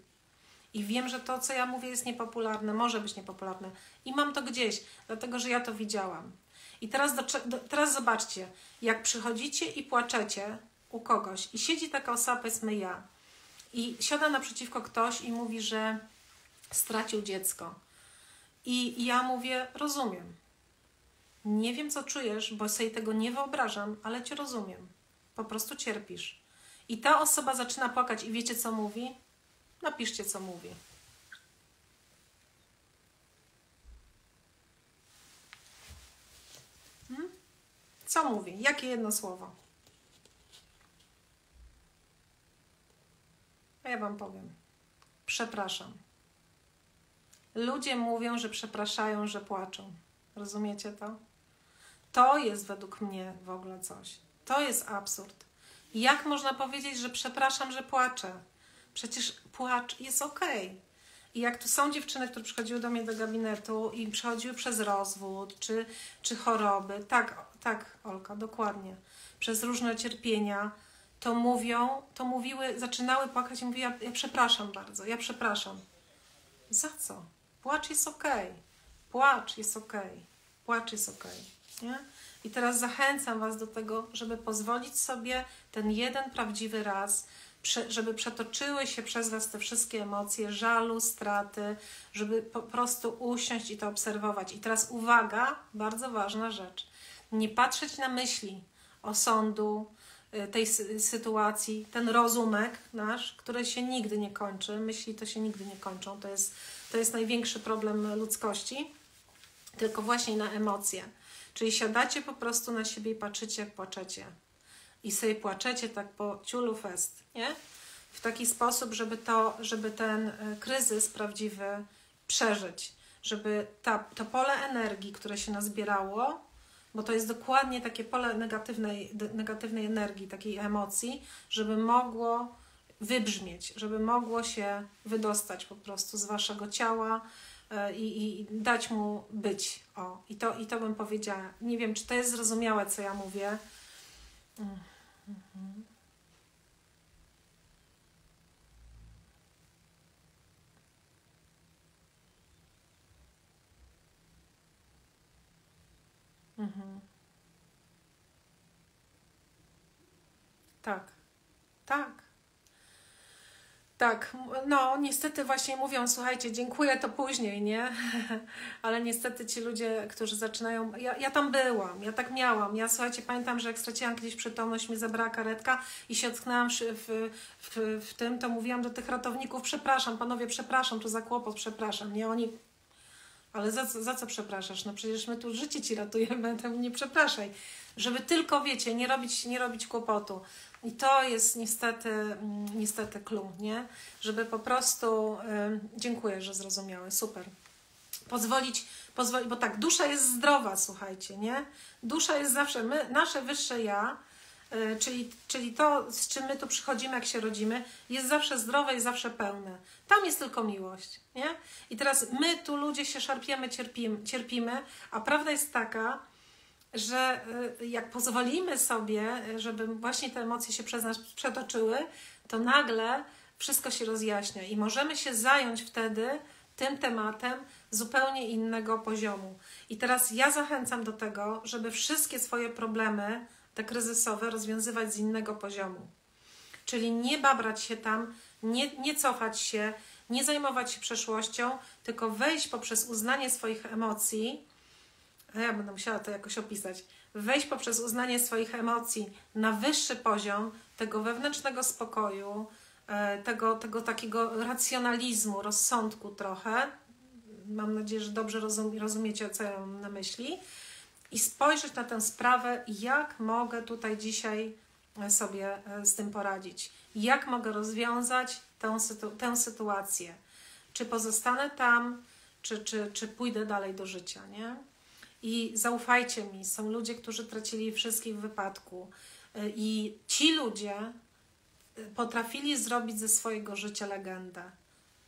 I wiem, że to, co ja mówię, jest niepopularne, może być niepopularne. I mam to gdzieś, dlatego że ja to widziałam. I teraz, do, do, teraz zobaczcie, jak przychodzicie i płaczecie u kogoś, i siedzi taka osoba, powiedzmy ja, i siada naprzeciwko ktoś i mówi, że stracił dziecko. I ja mówię, rozumiem. Nie wiem, co czujesz, bo sobie tego nie wyobrażam, ale cię rozumiem. Po prostu cierpisz. I ta osoba zaczyna płakać i wiecie, co mówi? Napiszcie, co mówi. Hmm? Co mówi? Jakie jedno słowo? A ja Wam powiem. Przepraszam. Ludzie mówią, że przepraszają, że płaczą. Rozumiecie to? To jest według mnie w ogóle coś. To jest absurd. Jak można powiedzieć, że przepraszam, że płaczę? Przecież płacz jest okej. Okay. I jak tu są dziewczyny, które przychodziły do mnie do gabinetu i przechodziły przez rozwód czy, czy choroby, tak, tak, Olka, dokładnie, przez różne cierpienia, to mówią, to mówiły, zaczynały płakać i mówiły, ja, ja przepraszam bardzo, ja przepraszam. Za co? Płacz jest ok. Płacz jest ok. Płacz jest ok. Nie? I teraz zachęcam Was do tego, żeby pozwolić sobie ten jeden prawdziwy raz, żeby przetoczyły się przez Was te wszystkie emocje żalu, straty, żeby po prostu usiąść i to obserwować. I teraz uwaga, bardzo ważna rzecz. Nie patrzeć na myśli osądu, y, tej sytuacji, ten rozumek nasz, który się nigdy nie kończy. Myśli to się nigdy nie kończą. To jest to jest największy problem ludzkości, tylko właśnie na emocje. Czyli siadacie po prostu na siebie i patrzycie, jak płaczecie. I sobie płaczecie tak po ciulu fest, nie? W taki sposób, żeby, to, żeby ten e, kryzys prawdziwy przeżyć. Żeby ta, to pole energii, które się nazbierało, bo to jest dokładnie takie pole negatywnej, negatywnej energii, takiej emocji, żeby mogło wybrzmieć, żeby mogło się wydostać po prostu z waszego ciała e, i, i dać mu być. O, i to, i to bym powiedziała. Nie wiem, czy to jest zrozumiałe, co ja mówię. Mhm. Mhm. Tak, tak. Tak, no niestety właśnie mówią, słuchajcie, dziękuję to później, nie? *laughs* Ale niestety ci ludzie, którzy zaczynają. Ja, ja tam byłam, ja tak miałam. Ja słuchajcie, pamiętam, że jak straciłam kiedyś przytomność, mi zabrała karetka i się ocknęłam w, w, w, tym, to mówiłam do tych ratowników, przepraszam, panowie, przepraszam, to za kłopot, przepraszam. Nie, oni ale za, za co przepraszasz? No przecież my tu życie ci ratujemy, *laughs* nie przepraszaj. Żeby tylko, wiecie, nie robić, nie robić kłopotu. I to jest niestety, mm, niestety clue, nie? Żeby po prostu, dziękuję, że zrozumiały, super. Pozwolić, pozwolić, bo tak, dusza jest zdrowa, słuchajcie, nie? Dusza jest zawsze, my, nasze wyższe ja, y, czyli, czyli to, z czym my tu przychodzimy, jak się rodzimy, jest zawsze zdrowe i zawsze pełne. Tam jest tylko miłość, nie? I teraz my tu ludzie się szarpiemy, cierpimy, cierpimy a prawda jest taka, że y, jak pozwolimy sobie, żeby właśnie te emocje się przez nas przetoczyły, to nagle wszystko się rozjaśnia i możemy się zająć wtedy tym tematem zupełnie innego poziomu. I teraz ja zachęcam do tego, żeby wszystkie swoje problemy, te kryzysowe, rozwiązywać z innego poziomu. Czyli nie babrać się tam, nie, nie cofać się, nie zajmować się przeszłością, tylko wejść poprzez uznanie swoich emocji. Ja będę musiała to jakoś opisać. Wejść poprzez uznanie swoich emocji na wyższy poziom tego wewnętrznego spokoju, e, tego, tego takiego racjonalizmu, rozsądku trochę. Mam nadzieję, że dobrze rozum, rozumiecie, co ja mam na myśli. I spojrzeć na tę sprawę, jak mogę tutaj dzisiaj sobie e, z tym poradzić. Jak mogę rozwiązać tę, sytu tę sytuację? Czy pozostanę tam, czy, czy, czy pójdę dalej do życia, nie? I zaufajcie mi, są ludzie, którzy tracili wszystkich w wypadku. E, I ci ludzie e, potrafili zrobić ze swojego życia legendę,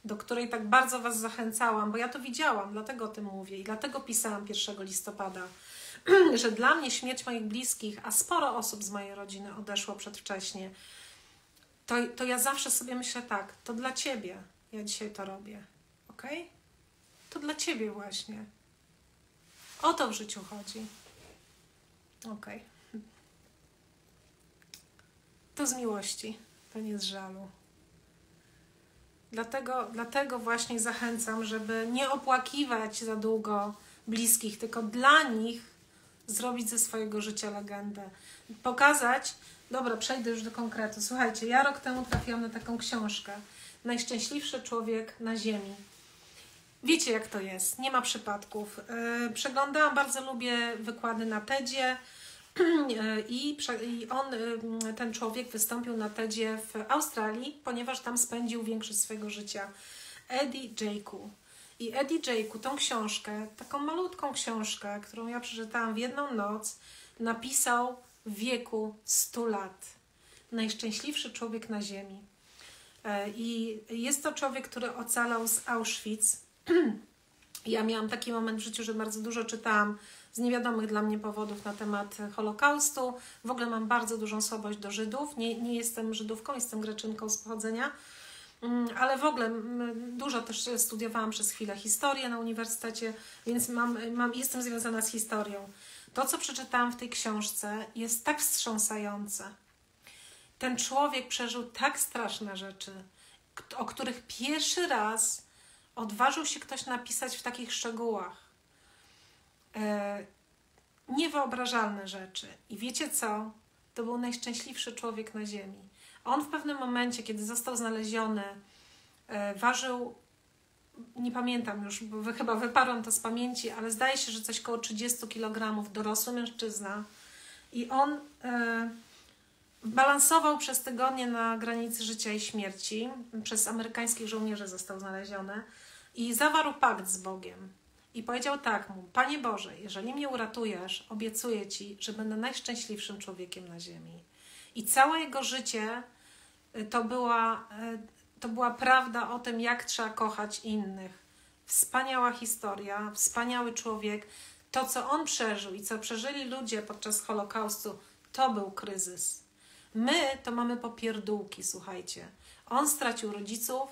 do której tak bardzo Was zachęcałam, bo ja to widziałam, dlatego o tym mówię i dlatego pisałam 1 listopada *clears throat* że dla mnie śmierć moich bliskich, a sporo osób z mojej rodziny odeszło przedwcześnie, to, to ja zawsze sobie myślę tak, to dla ciebie ja dzisiaj to robię. Ok? To dla ciebie właśnie. O to w życiu chodzi. Ok. To z miłości, to nie z żalu. Dlatego, dlatego właśnie zachęcam, żeby nie opłakiwać za długo bliskich, tylko dla nich zrobić ze swojego życia legendę. Pokazać, dobra, przejdę już do konkretu. Słuchajcie, ja rok temu trafiłam na taką książkę. Najszczęśliwszy człowiek na Ziemi. Wiecie, jak to jest, nie ma przypadków. Yy, przeglądałam, bardzo lubię wykłady na TEDzie. *clears throat* E, I, on, e, ten człowiek, wystąpił na TEDzie w Australii, ponieważ tam spędził większość swojego życia. Eddie Jaku. I Eddie Jaku tą książkę, taką malutką książkę, którą ja przeczytałam w jedną noc, napisał w wieku 100 lat. Najszczęśliwszy człowiek na Ziemi. E, I jest to człowiek, który ocalał z Auschwitz. Ja miałam taki moment w życiu, że bardzo dużo czytałam z niewiadomych dla mnie powodów na temat Holokaustu. W ogóle mam bardzo dużą słabość do Żydów. Nie, nie jestem Żydówką, jestem Greczynką z pochodzenia Mm, ale w ogóle dużo też studiowałam przez chwilę historię na uniwersytecie, więc mam, mam, jestem związana z historią. To, co przeczytałam w tej książce, jest tak wstrząsające. Ten człowiek przeżył tak straszne rzeczy, o których pierwszy raz odważył się ktoś napisać w takich szczegółach. E, niewyobrażalne rzeczy. I wiecie co? To był najszczęśliwszy człowiek na Ziemi. On w pewnym momencie, kiedy został znaleziony, e, ważył, nie pamiętam już, bo chyba wyparłam to z pamięci, ale zdaje się, że coś koło 30 kg, dorosły mężczyzna. I on e, balansował przez tygodnie na granicy życia i śmierci. Przez amerykańskich żołnierzy został znaleziony i zawarł pakt z Bogiem. I powiedział tak mu: Panie Boże, jeżeli mnie uratujesz, obiecuję ci, że będę najszczęśliwszym człowiekiem na ziemi. I całe jego życie y, to była, y, to była prawda o tym, jak trzeba kochać innych. Wspaniała historia, wspaniały człowiek. To, co on przeżył i co przeżyli ludzie podczas Holokaustu, to był kryzys. My to mamy popierdółki, słuchajcie. On stracił rodziców,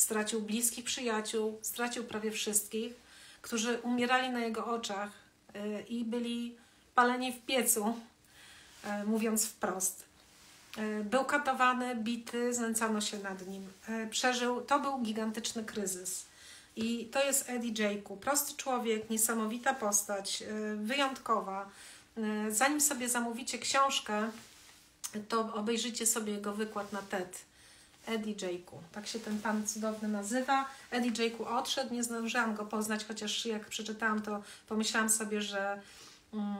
stracił bliskich przyjaciół, stracił prawie wszystkich, którzy umierali na jego oczach y, i byli paleni w piecu, mówiąc wprost. E, był katowany, bity, znęcano się nad nim. Przeżył, to był gigantyczny kryzys. I to jest Eddie Jaku. Prosty człowiek, niesamowita postać, wyjątkowa. Zanim sobie zamówicie książkę, to obejrzyjcie sobie jego wykład na TED. Eddie Jaku. Tak się ten pan cudowny nazywa. Eddie Jaku odszedł, nie zdążyłam go poznać, chociaż jak przeczytałam, to pomyślałam sobie, że, mm,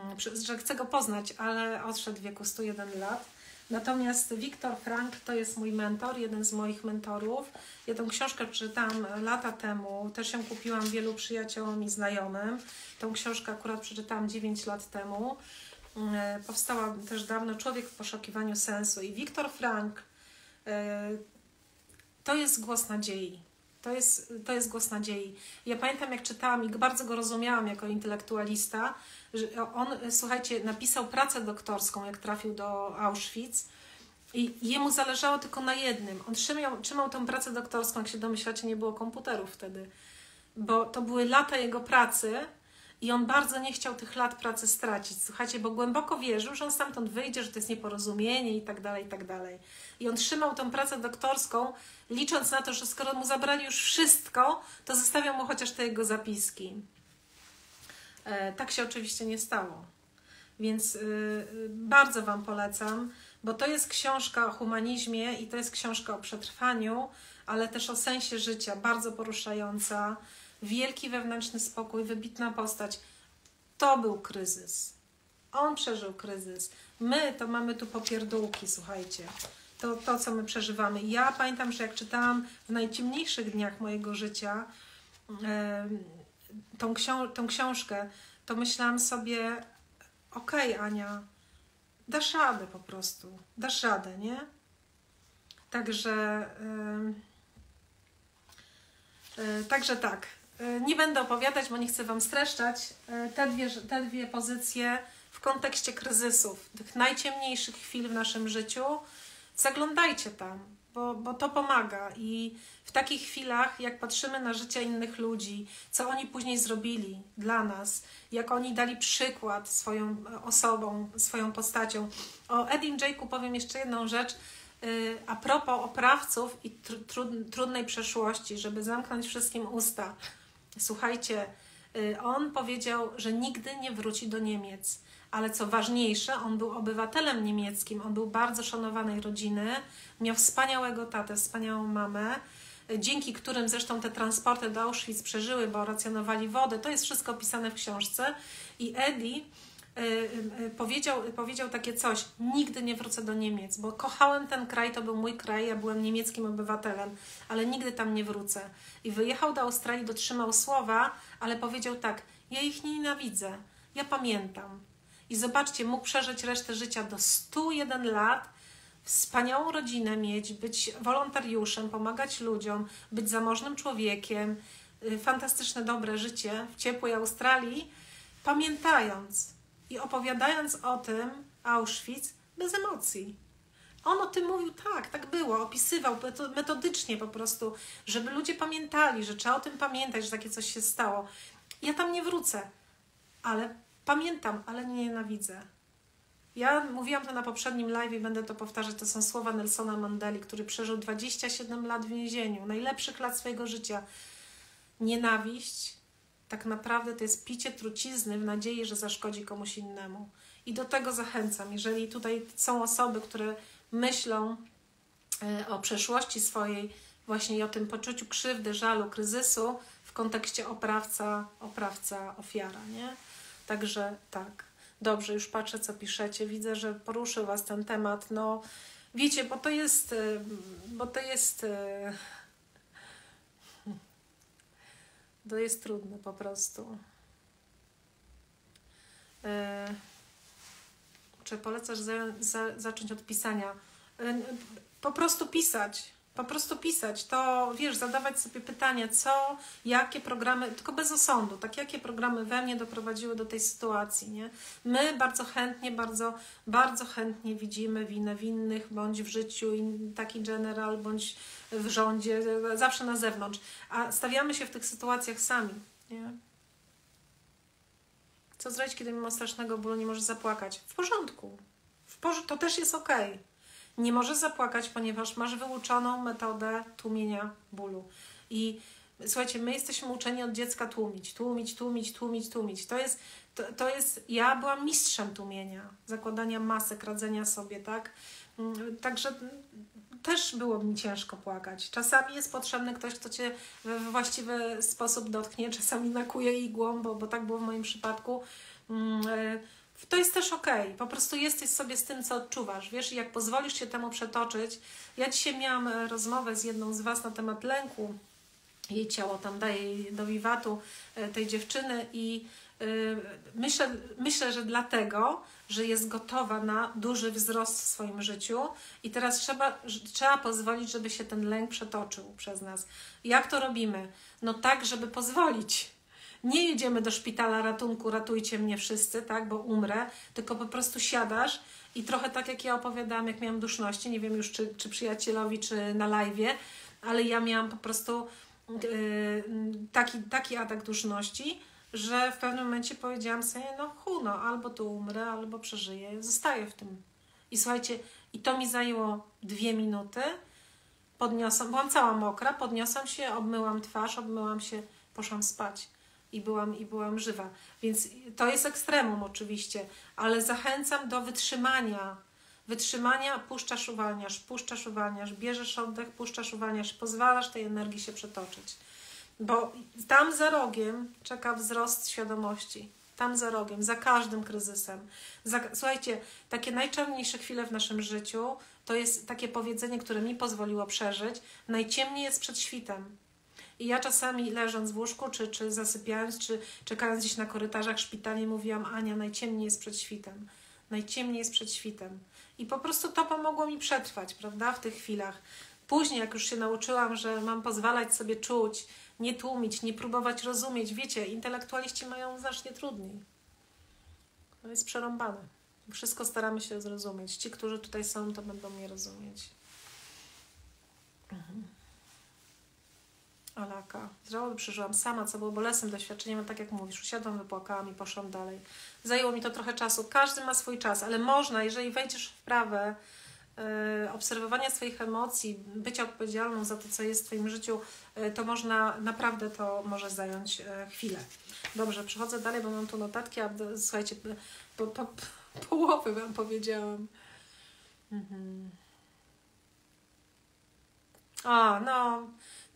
że chcę go poznać, ale odszedł w wieku 101 lat. Natomiast Wiktor Frank to jest mój mentor, jeden z moich mentorów. Ja tę książkę przeczytałam lata temu, też ją kupiłam wielu przyjaciołom i znajomym. Tą książkę akurat przeczytałam 9 lat temu. E, powstała też dawno Człowiek w poszukiwaniu sensu. I Wiktor Frank e, to jest głos nadziei. To jest, to jest głos nadziei. Ja pamiętam, jak czytałam i bardzo go rozumiałam jako intelektualista, że on, słuchajcie, napisał pracę doktorską, jak trafił do Auschwitz. I jemu zależało tylko na jednym. On trzymał, trzymał tę pracę doktorską, jak się domyślacie, nie było komputerów wtedy. bo to były lata jego pracy i on bardzo nie chciał tych lat pracy stracić. Słuchajcie, bo głęboko wierzył, że on stamtąd wyjdzie, że to jest nieporozumienie i tak dalej, i tak dalej. I on trzymał tę pracę doktorską, licząc na to, że skoro mu zabrali już wszystko, to zostawią mu chociaż te jego zapiski. E, tak się oczywiście nie stało. Więc y, bardzo Wam polecam, bo to jest książka o humanizmie i to jest książka o przetrwaniu, ale też o sensie życia, bardzo poruszająca. Wielki wewnętrzny spokój, wybitna postać. To był kryzys. On przeżył kryzys. My to mamy tu popierdółki, słuchajcie. To, to, co my przeżywamy. Ja pamiętam, że jak czytałam w najciemniejszych dniach mojego życia tą, książ tą książkę, to myślałam sobie, okej, okay, Ania, dasz radę po prostu. Dasz radę, nie? Także, yy, także tak. Yy, nie będę opowiadać, bo nie chcę Wam streszczać. te, dwie, te dwie pozycje w kontekście kryzysów, tych najciemniejszych chwil w naszym życiu, zaglądajcie tam, bo, bo to pomaga. I w takich chwilach, jak patrzymy na życie innych ludzi, co oni później zrobili dla nas, jak oni dali przykład swoją osobą, swoją postacią. O Edim Jake'u powiem jeszcze jedną rzecz. A propos oprawców i tr trudnej przeszłości, żeby zamknąć wszystkim usta. Słuchajcie, y, on powiedział, że nigdy nie wróci do Niemiec ale co ważniejsze, on był obywatelem niemieckim, on był bardzo szanowanej rodziny, miał wspaniałego tatę, wspaniałą mamę, dzięki którym zresztą te transporty do Auschwitz przeżyły, bo racjonowali wodę. To jest wszystko opisane w książce. I Eddie y, y, powiedział, powiedział takie coś: Nigdy nie wrócę do Niemiec, bo kochałem ten kraj, to był mój kraj, ja byłem niemieckim obywatelem, ale nigdy tam nie wrócę. I wyjechał do Australii, dotrzymał słowa, ale powiedział tak: Ja ich nie nienawidzę, ja pamiętam. I zobaczcie, mógł przeżyć resztę życia do 101 lat, wspaniałą rodzinę mieć, być wolontariuszem, pomagać ludziom, być zamożnym człowiekiem, y, fantastyczne, dobre życie w ciepłej Australii, pamiętając i opowiadając o tym Auschwitz bez emocji. On o tym mówił tak, tak było, opisywał metodycznie po prostu, żeby ludzie pamiętali, że trzeba o tym pamiętać, że takie coś się stało. Ja tam nie wrócę, ale Pamiętam, ale nie nienawidzę. Ja mówiłam to na poprzednim live i będę to powtarzać. To są słowa Nelsona Mandeli, który przeżył 27 lat w więzieniu, najlepszych lat swojego życia. Nienawiść tak naprawdę to jest picie trucizny w nadziei, że zaszkodzi komuś innemu. I do tego zachęcam. Jeżeli tutaj są osoby, które myślą e, o przeszłości swojej, właśnie i o tym poczuciu krzywdy, żalu, kryzysu w kontekście oprawca, oprawca, ofiara, nie? Także tak. Dobrze, już patrzę, co piszecie. Widzę, że poruszył Was ten temat. No, wiecie, bo to jest, y, bo to jest, y, to jest trudne po prostu. Y, czy polecasz za, za, zacząć od pisania? Po prostu pisać po prostu pisać, to wiesz, zadawać sobie pytanie, co, jakie programy, tylko bez osądu, tak jakie programy we mnie doprowadziły do tej sytuacji, nie? My bardzo chętnie, bardzo, bardzo chętnie widzimy winę winnych, bądź w życiu, taki general, bądź w rządzie, zawsze na zewnątrz, a stawiamy się w tych sytuacjach sami, nie? Co zrobić, kiedy mimo strasznego bólu nie możesz zapłakać? W porządku. W porze to też jest okej. Okay nie możesz zapłakać, ponieważ masz wyuczoną metodę tłumienia bólu. I słuchajcie, my jesteśmy uczeni od dziecka tłumić, tłumić, tłumić, tłumić, tłumić. To jest, to, to jest, ja byłam mistrzem tłumienia, zakładania masek, radzenia sobie, tak? Mm, także też było mi ciężko płakać. Czasami jest potrzebny ktoś, kto cię we właściwy sposób dotknie, czasami nakuje igłą, bo, bo tak było w moim przypadku. E, to jest też okej. Okay. Po prostu jesteś sobie z tym, co odczuwasz. Wiesz, jak pozwolisz się temu przetoczyć. Ja dzisiaj miałam e, rozmowę z jedną z Was na temat lęku. Jej ciało tam daje do wiwatu e, tej dziewczyny i yy, myślę, myślę, że dlatego, że jest gotowa na duży wzrost w swoim życiu i teraz trzeba, trzeba pozwolić, żeby się ten lęk przetoczył przez nas. Jak to robimy? No tak, żeby pozwolić nie jedziemy do szpitala ratunku, ratujcie mnie wszyscy, tak, bo umrę, tylko po prostu siadasz i trochę tak jak ja opowiadałam, jak miałam duszności, nie wiem już czy, czy przyjacielowi, czy na live, ale ja miałam po prostu taki, taki atak duszności, że w pewnym momencie powiedziałam sobie, no hu, no, albo tu umrę, albo przeżyję, zostaję w tym. I słuchajcie, i to mi zajęło dwie minuty. Podniosłam, byłam cała mokra, podniosłam się, obmyłam twarz, obmyłam się, poszłam spać i byłam, i byłam żywa. Więc to jest ekstremum oczywiście, ale zachęcam do wytrzymania. Wytrzymania, puszczasz, uwalniasz, puszczasz, uwalniasz, bierzesz oddech, puszczasz, uwalniasz, pozwalasz tej energii się przetoczyć. Bo tam za rogiem czeka wzrost świadomości. Tam za rogiem, za każdym kryzysem. Za, słuchajcie, takie najczarniejsze chwile w naszym życiu to jest takie powiedzenie, które mi pozwoliło przeżyć. Najciemniej jest przed świtem. I ja czasami leżąc w łóżku, czy, czy zasypiając, czy czekając gdzieś na korytarzach szpitali, mówiłam: Ania, najciemniej jest przed świtem. Najciemniej jest przed świtem. I po prostu to pomogło mi przetrwać, prawda, w tych chwilach. Później, jak już się nauczyłam, że mam pozwalać sobie czuć, nie tłumić, nie próbować rozumieć. Wiecie, intelektualiści mają znacznie trudniej. To jest przerąbane. Wszystko staramy się zrozumieć. Ci, którzy tutaj są, to będą mnie rozumieć. Mhm. Alaka. Żałoby przeżyłam sama, co było bolesnym doświadczeniem, tak jak mówisz, usiadłam, wypłakałam i poszłam dalej. Zajęło mi to trochę czasu. Każdy ma swój czas, ale można, jeżeli wejdziesz w prawę, yy, obserwowania swoich emocji, bycia odpowiedzialną za to, co jest w Twoim życiu, yy, to można, naprawdę to może zająć yy, chwilę. Dobrze, przechodzę dalej, bo mam tu notatki, a słuchajcie, po, po, po połowy Wam powiedziałam. Mhm. A, no,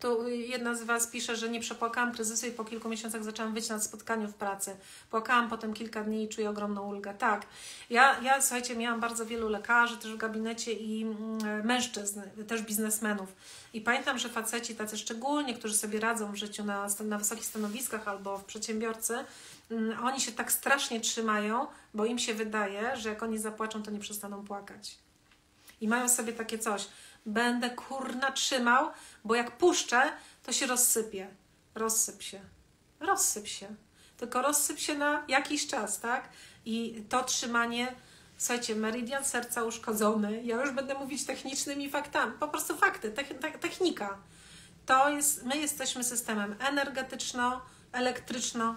tu jedna z Was pisze, że nie przepłakałam kryzysu i po kilku miesiącach zaczęłam wyjść na spotkaniu w pracy. Płakałam potem kilka dni i czuję ogromną ulgę. Tak, ja, ja słuchajcie, miałam bardzo wielu lekarzy też w gabinecie i mm, mężczyzn, też biznesmenów. I pamiętam, że faceci tacy szczególnie, którzy sobie radzą w życiu na, na wysokich stanowiskach albo w przedsiębiorcy, mm, oni się tak strasznie trzymają, bo im się wydaje, że jak oni zapłaczą, to nie przestaną płakać. I mają sobie takie coś, będę kurna trzymał, bo jak puszczę, to się rozsypie. Rozsyp się. Rozsyp się. Tylko rozsyp się na jakiś czas, tak? I to trzymanie, słuchajcie, meridian serca uszkodzony, ja już będę mówić technicznymi faktami, po prostu fakty, technika. To jest, my jesteśmy systemem energetyczno, elektryczno,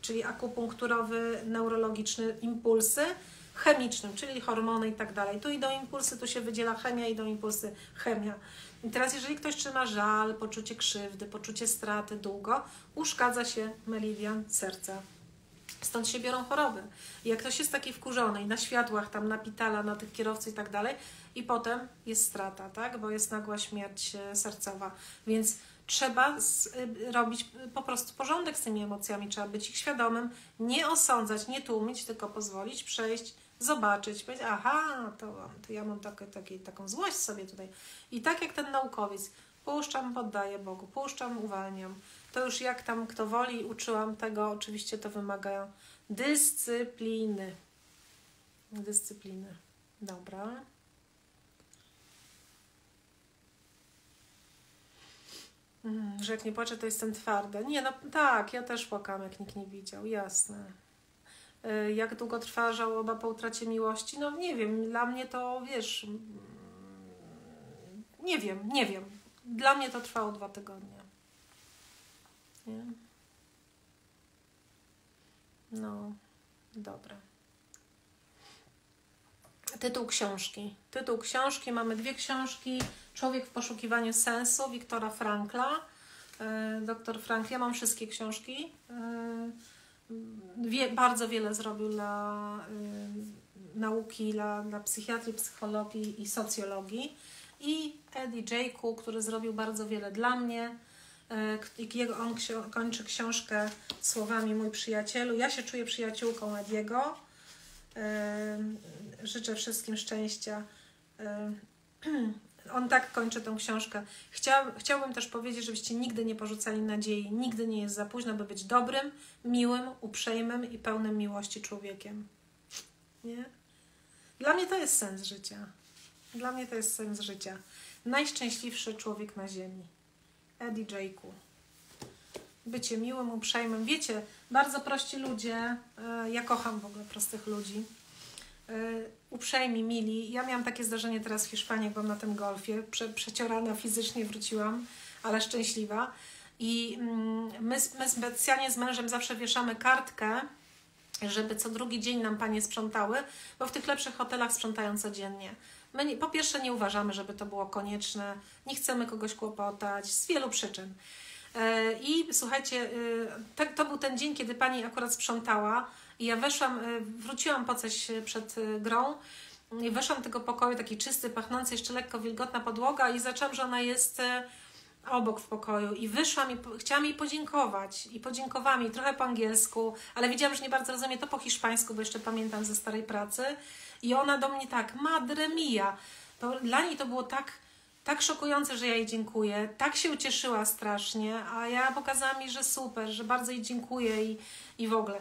czyli akupunkturowy, neurologiczny, impulsy, chemicznym, czyli hormony i tak dalej. Tu idą impulsy, tu się wydziela chemia, idą impulsy, chemia. I teraz, jeżeli ktoś trzyma żal, poczucie krzywdy, poczucie straty długo, uszkadza się meridian serca. Stąd się biorą choroby. Jak ktoś jest taki wkurzony i na światłach, tam na pitala, na tych kierowcy i tak dalej, i potem jest strata, tak? Bo jest nagła śmierć e, sercowa. Więc trzeba z, y, robić po prostu porządek z tymi emocjami, trzeba być ich świadomym, nie osądzać, nie tłumić, tylko pozwolić przejść zobaczyć, powiedzieć, aha, to, to ja mam takie, takie, taką złość sobie tutaj. I tak jak ten naukowiec, puszczam, poddaję Bogu, puszczam, uwalniam. To już jak tam kto woli, uczyłam tego, oczywiście to wymaga dyscypliny. Dyscypliny. Dobra. Mm, że jak nie płaczę, to jestem twarda. Nie, no tak, ja też płakam, jak nikt nie widział, jasne. Y, jak długo trwa żałoba po utracie miłości? No nie wiem, dla mnie to wiesz. Nie wiem, nie wiem. Dla mnie to trwało dwa tygodnie. Nie? No, dobra. Tytuł książki. Tytuł książki. Mamy dwie książki. Człowiek w poszukiwaniu sensu Wiktora Frankla. Y, doktor Frankl. Ja mam wszystkie książki. Y, wie, bardzo wiele zrobił dla y, nauki, dla, dla psychiatrii, psychologii i socjologii. I Eddie Jaku, który zrobił bardzo wiele dla mnie. Y, jego, on kończy książkę słowami Mój przyjacielu. Ja się czuję przyjaciółką Ediego. Y, życzę wszystkim szczęścia. *clears throat* On tak kończy tę książkę. Chciał, chciałbym też powiedzieć, żebyście nigdy nie porzucali nadziei. Nigdy nie jest za późno, by być dobrym, miłym, uprzejmym i pełnym miłości człowiekiem. Nie? Dla mnie to jest sens życia. Dla mnie to jest sens życia. Najszczęśliwszy człowiek na ziemi. Eddie Jaku. Bycie miłym, uprzejmym. Wiecie, bardzo prości ludzie. E, ja kocham w ogóle prostych ludzi uprzejmi, mili. Ja miałam takie zdarzenie teraz w Hiszpanii, jak byłam na tym golfie. Prze przeciorana fizycznie wróciłam, ale szczęśliwa. I mm, my, my specjalnie z mężem zawsze wieszamy kartkę, żeby co drugi dzień nam panie sprzątały, bo w tych lepszych hotelach sprzątają codziennie. My nie, po pierwsze nie uważamy, żeby to było konieczne, nie chcemy kogoś kłopotać z wielu przyczyn. E, I słuchajcie, e, to był ten dzień, kiedy pani akurat sprzątała i ja weszłam, e, wróciłam po coś przed grą i weszłam do tego pokoju, taki czysty, pachnący, jeszcze lekko wilgotna podłoga i zaczęłam, że ona jest obok w pokoju i wyszłam i chciałam jej podziękować i podziękowałam jej trochę po angielsku, ale wiedziałam, że nie bardzo rozumie to po hiszpańsku, bo jeszcze pamiętam ze starej pracy i ona do mnie tak, madre mia, to dla niej to było tak tak szokujące, że ja jej dziękuję. Tak się ucieszyła strasznie, a ja pokazałam jej, że super, że bardzo jej dziękuję i, i w ogóle.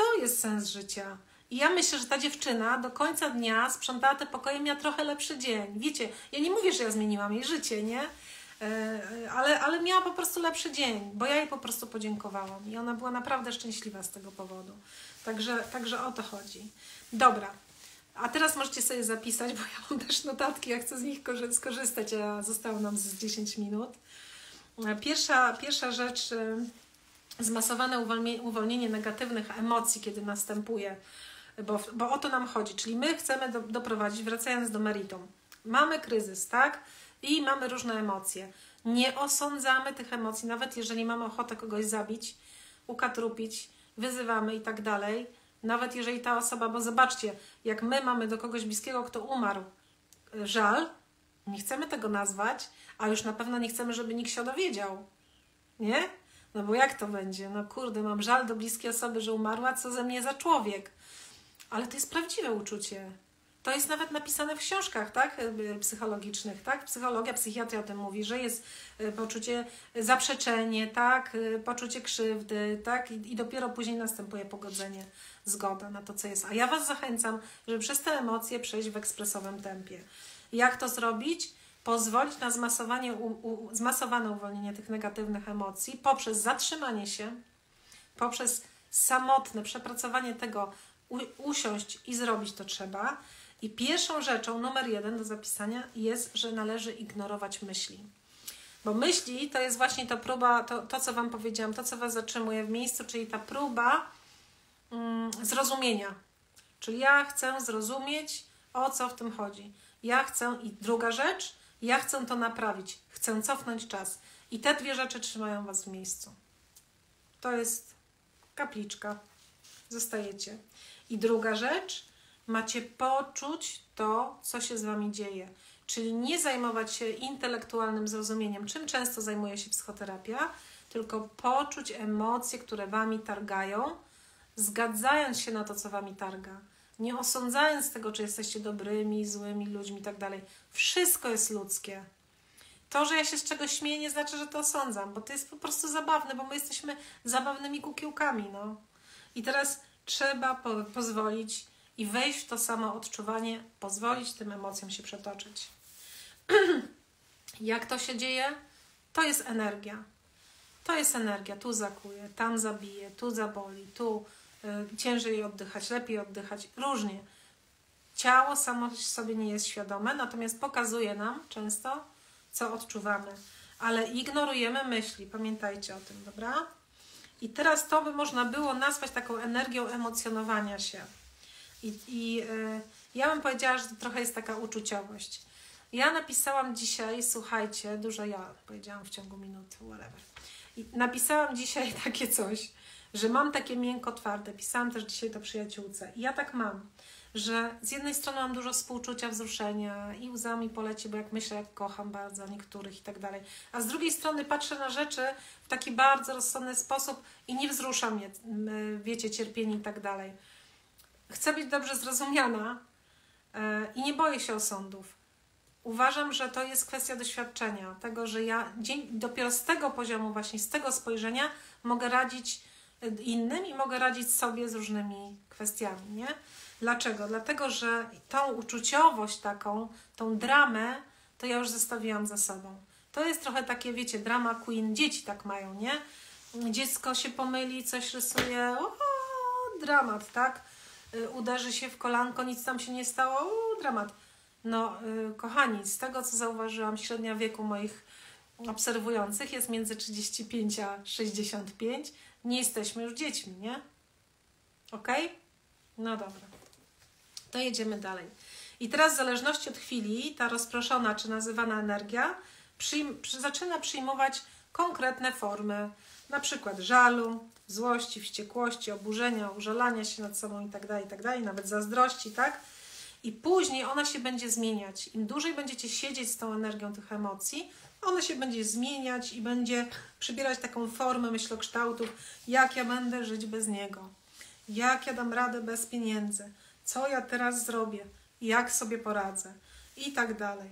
To jest sens życia. I ja myślę, że ta dziewczyna do końca dnia sprzątała te pokoje, miała trochę lepszy dzień. Wiecie, ja nie mówię, że ja zmieniłam jej życie, nie? E, ale, ale miała po prostu lepszy dzień, bo ja jej po prostu podziękowałam i ona była naprawdę szczęśliwa z tego powodu. Także, także o to chodzi. Dobra, a teraz możecie sobie zapisać, bo ja mam też notatki, ja chcę z nich skorzystać, a zostało nam z 10 minut. Pierwsza, pierwsza rzecz, y, zmasowane uwolnienie negatywnych emocji, kiedy następuje, bo, bo o to nam chodzi. Czyli my chcemy do, doprowadzić, wracając do meritum. Mamy kryzys, tak? I mamy różne emocje. Nie osądzamy tych emocji, nawet jeżeli mamy ochotę kogoś zabić, ukatrupić, wyzywamy i tak dalej nawet jeżeli ta osoba, bo zobaczcie, jak my mamy do kogoś bliskiego, kto umarł, e, żal, nie chcemy tego nazwać, a już na pewno nie chcemy, żeby nikt się dowiedział. Nie? No bo jak to będzie? No kurde, mam żal do bliskiej osoby, że umarła, co ze mnie za człowiek. Ale to jest prawdziwe uczucie. To jest nawet napisane w książkach tak, e, psychologicznych, tak? Psychologia, psychiatria o tym mówi, że jest e, poczucie zaprzeczenie, tak? Poczucie krzywdy, tak? I, i dopiero później następuje pogodzenie zgoda na to, co jest. A ja Was zachęcam, żeby przez te emocje przejść w ekspresowym tempie. Jak to zrobić? Pozwolić na zmasowanie, u, u, zmasowane uwolnienie tych negatywnych emocji poprzez zatrzymanie się, poprzez samotne przepracowanie tego, u, usiąść i zrobić to trzeba. I pierwszą rzeczą, numer jeden do zapisania, jest, że należy ignorować myśli. Bo myśli to jest właśnie ta próba, to, to co Wam powiedziałam, to co Was zatrzymuje w miejscu, czyli ta próba mm, zrozumienia. Czyli ja chcę zrozumieć, o co w tym chodzi. Ja chcę, i druga rzecz, ja chcę to naprawić. Chcę cofnąć czas. I te dwie rzeczy trzymają Was w miejscu. To jest kapliczka. Zostajecie. I druga rzecz, macie poczuć to, co się z Wami dzieje. Czyli nie zajmować się intelektualnym zrozumieniem, czym często zajmuje się psychoterapia, tylko poczuć emocje, które Wami targają zgadzając się na to, co wami targa, nie osądzając tego, czy jesteście dobrymi, złymi ludźmi i tak dalej. Wszystko jest ludzkie. To, że ja się z czegoś śmieję, nie znaczy, że to osądzam, bo to jest po prostu zabawne, bo my jesteśmy zabawnymi kukiełkami, no. I teraz trzeba po pozwolić i wejść w to samo odczuwanie, pozwolić tym emocjom się przetoczyć. *clears throat* Jak to się dzieje? To jest energia. To jest energia. Tu zakuje, tam zabije, tu zaboli, tu ciężej oddychać, lepiej oddychać, różnie. Ciało samo sobie nie jest świadome, natomiast pokazuje nam często, co odczuwamy, ale ignorujemy myśli. Pamiętajcie o tym, dobra? I teraz to by można było nazwać taką energią emocjonowania się. I, i yy, ja bym powiedziała, że to trochę jest taka uczuciowość. Ja napisałam dzisiaj, słuchajcie, dużo ja powiedziałam w ciągu minuty, whatever. I napisałam dzisiaj *laughs* takie coś, że mam takie miękko twarde. Pisałam też dzisiaj to przyjaciółce. I ja tak mam, że z jednej strony mam dużo współczucia, wzruszenia i łzami poleci, bo jak myślę, jak kocham bardzo niektórych i tak dalej. A z drugiej strony patrzę na rzeczy w taki bardzo rozsądny sposób i nie wzrusza mnie, wiecie, cierpienie i tak dalej. Chcę być dobrze zrozumiana e, i nie boję się osądów. Uważam, że to jest kwestia doświadczenia, tego, że ja dopiero z tego poziomu, właśnie z tego spojrzenia mogę radzić innym i mogę radzić sobie z różnymi kwestiami, nie? Dlaczego? Dlatego, że tą uczuciowość taką, tą dramę, to ja już zostawiłam za sobą. To jest trochę takie, wiecie, drama queen, dzieci tak mają, nie? Dziecko się pomyli, coś rysuje, o, dramat, tak? Y, uderzy się w kolanko, nic tam się nie stało, o, dramat. No, yy, kochani, z tego co zauważyłam, średnia wieku moich obserwujących jest między 35 a 65. Nie jesteśmy już dziećmi, nie? Ok? No dobra. To jedziemy dalej. I teraz w zależności od chwili ta rozproszona czy nazywana energia przyjm zaczyna przyjmować konkretne formy, na przykład żalu, złości, wściekłości, oburzenia, użalania się nad sobą itd., tak itd., tak nawet zazdrości, tak? I później ona się będzie zmieniać. Im dłużej będziecie siedzieć z tą energią tych emocji, ona się będzie zmieniać i będzie przybierać taką formę myślokształtów, jak ja będę żyć bez niego, jak ja dam radę bez pieniędzy, co ja teraz zrobię, jak sobie poradzę i tak dalej.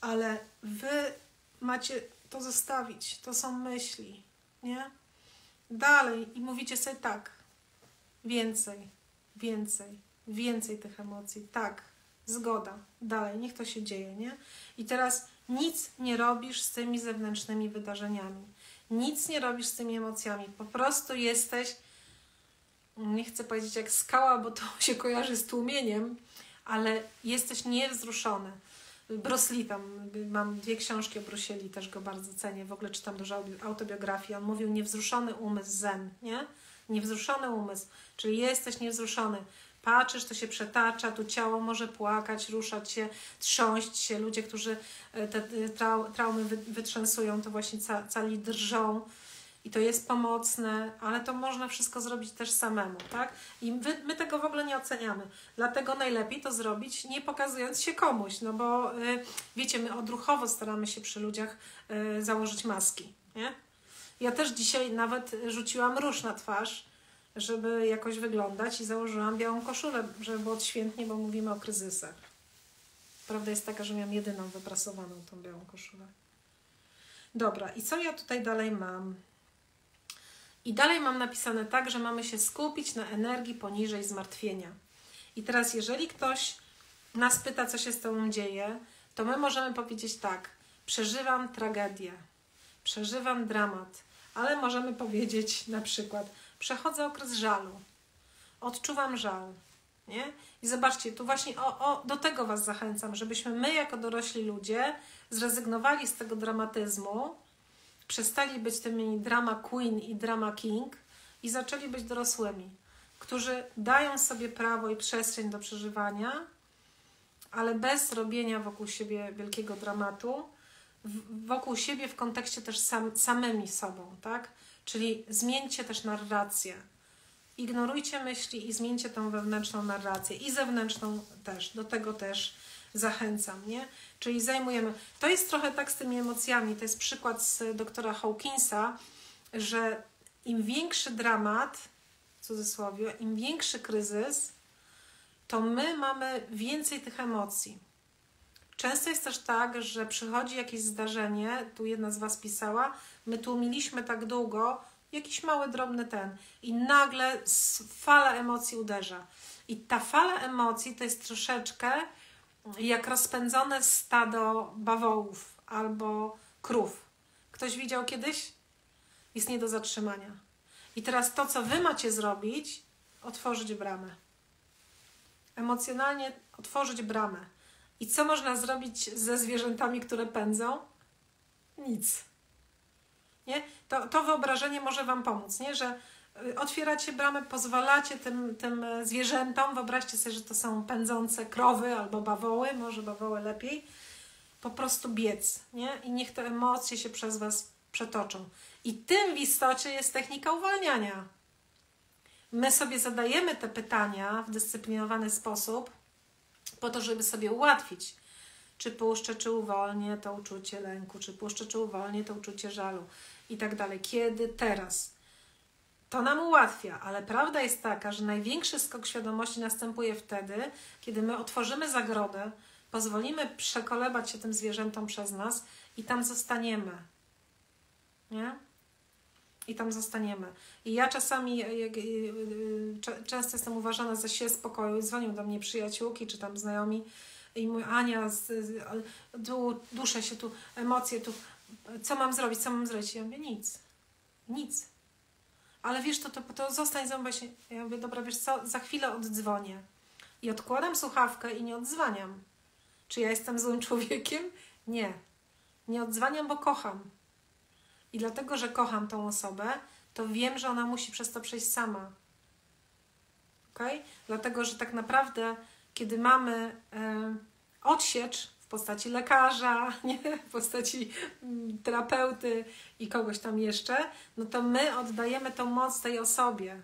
Ale wy macie to zostawić, to są myśli, nie? Dalej i mówicie sobie tak, więcej, więcej, więcej tych emocji, tak, zgoda, dalej, niech to się dzieje, nie? I teraz nic nie robisz z tymi zewnętrznymi wydarzeniami, nic nie robisz z tymi emocjami, po prostu jesteś, nie chcę powiedzieć jak skała, bo to *laughs* się kojarzy z tłumieniem, ale jesteś niewzruszony. Bruce tam, mam dwie książki o Brusieli, też go bardzo cenię, w ogóle czytam dużo autobiografii, on mówił niewzruszony umysł zen, nie? Niewzruszony umysł, czyli jesteś niewzruszony. Patrzysz, to się przetacza, tu ciało może płakać, ruszać się, trząść się. Ludzie, którzy e, te traumy wytrzęsują, to właśnie cali drżą i to jest pomocne, ale to można wszystko zrobić też samemu, tak? I my, my, tego w ogóle nie oceniamy. Dlatego najlepiej to zrobić nie pokazując się komuś, no bo y, wiecie, my odruchowo staramy się przy ludziach y, założyć maski, nie? Ja też dzisiaj nawet rzuciłam róż na twarz, żeby jakoś wyglądać i założyłam białą koszulę, żeby było odświętnie, bo mówimy o kryzysach. Prawda jest taka, że miałam jedyną wyprasowaną tą białą koszulę. Dobra, i co ja tutaj dalej mam? I dalej mam napisane tak, że mamy się skupić na energii poniżej zmartwienia. I teraz, jeżeli ktoś nas pyta, co się z Tobą dzieje, to my możemy powiedzieć tak: przeżywam tragedię, przeżywam dramat, ale możemy powiedzieć na przykład: przechodzę okres żalu, odczuwam żal. Nie? I zobaczcie, tu właśnie o, o, do tego Was zachęcam, żebyśmy my, jako dorośli ludzie, zrezygnowali z tego dramatyzmu przestali być tymi drama queen i drama king i zaczęli być dorosłymi, którzy dają sobie prawo i przestrzeń do przeżywania, ale bez robienia wokół siebie wielkiego dramatu, wokół siebie w kontekście też sam, samymi sobą, tak? Czyli zmieńcie też narrację. Ignorujcie myśli i zmieńcie tą wewnętrzną narrację i zewnętrzną też. Do tego też zachęcam, nie? Czyli zajmujemy. To jest trochę tak z tymi emocjami. To jest przykład z doktora Hawkinsa, że im większy dramat, w cudzysłowie, im większy kryzys, to my mamy więcej tych emocji. Często jest też tak, że przychodzi jakieś zdarzenie, tu jedna z Was pisała, my tłumiliśmy tak długo, jakiś mały, drobny ten, i nagle fala emocji uderza. I ta fala emocji to jest troszeczkę jak rozpędzone stado bawołów albo krów. Ktoś widział kiedyś? Jest nie do zatrzymania. I teraz to, co wy macie zrobić, otworzyć bramę. Emocjonalnie otworzyć bramę. I co można zrobić ze zwierzętami, które pędzą? Nic. Nie? To, to wyobrażenie może Wam pomóc, nie? że Y, otwieracie bramę, pozwalacie tym, tym e, zwierzętom, wyobraźcie sobie, że to są pędzące krowy albo bawoły, może bawoły lepiej, po prostu biec, nie? I niech te emocje się przez Was przetoczą. I tym w istocie jest technika uwalniania. My sobie zadajemy te pytania w dyscyplinowany sposób, po to, żeby sobie ułatwić, czy puszczę, czy uwolnię to uczucie lęku, czy puszczę, czy uwolnię to uczucie żalu i tak dalej. Kiedy? Teraz to nam ułatwia, ale prawda jest taka, że największy skok świadomości następuje wtedy, kiedy my otworzymy zagrodę, pozwolimy przekolebać się tym zwierzętom przez nas i tam zostaniemy. Nie? I tam zostaniemy. I ja czasami jak, jak, jak, często jestem uważana za się spokoju. Dzwonią do mnie przyjaciółki czy tam znajomi i mówią, Ania, z, z, tu duszę się, tu emocje, tu co mam zrobić, co mam zrobić? Ja mówię, nic. Nic ale wiesz, to, to, to zostań ze mną. Ja mówię, dobra, wiesz co, za chwilę oddzwonię. I odkładam słuchawkę i nie odzwaniam. Czy ja jestem złym człowiekiem? Nie. Nie odzwaniam, bo kocham. I dlatego, że kocham tą osobę, to wiem, że ona musi przez to przejść sama. Ok? Dlatego, że tak naprawdę, kiedy mamy y, odsiecz w postaci lekarza, *laughs* nie? w postaci y, terapeuty i kogoś tam jeszcze, no to my oddajemy tą moc tej osobie.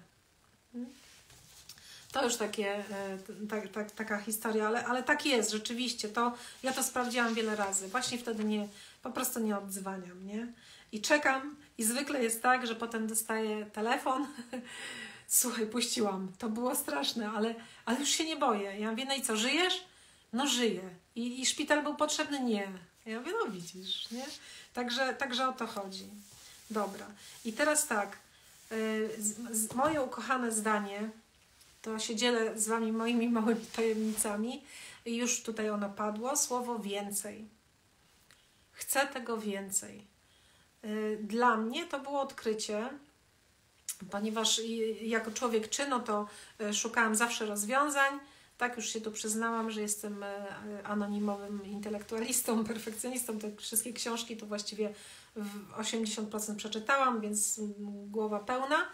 To już takie, e, tak, tak, taka historia, ale, ale tak jest rzeczywiście. To, ja to sprawdziłam wiele razy. Właśnie wtedy nie, po prostu nie odzwaniam, nie? I czekam i zwykle jest tak, że potem dostaję telefon. *laughs* Słuchaj, puściłam. To było straszne, ale, ale już się nie boję. Ja mówię, no i co, żyjesz? No żyję. I, i szpital był potrzebny? Nie. Ja mówię, no widzisz, nie? Także, także o to chodzi. Dobra. I teraz tak. E, z, z, moje ukochane zdanie to się dzielę z Wami moimi *laughs* małymi tajemnicami. Już tutaj ono padło. Słowo więcej. Chcę tego więcej. Y, dla mnie to było odkrycie, ponieważ jako człowiek czynu to y, szukałam zawsze rozwiązań. Tak, już się tu przyznałam, że jestem y, anonimowym intelektualistą, *laughs* perfekcjonistą. Te wszystkie książki to właściwie 80% przeczytałam, więc głowa pełna.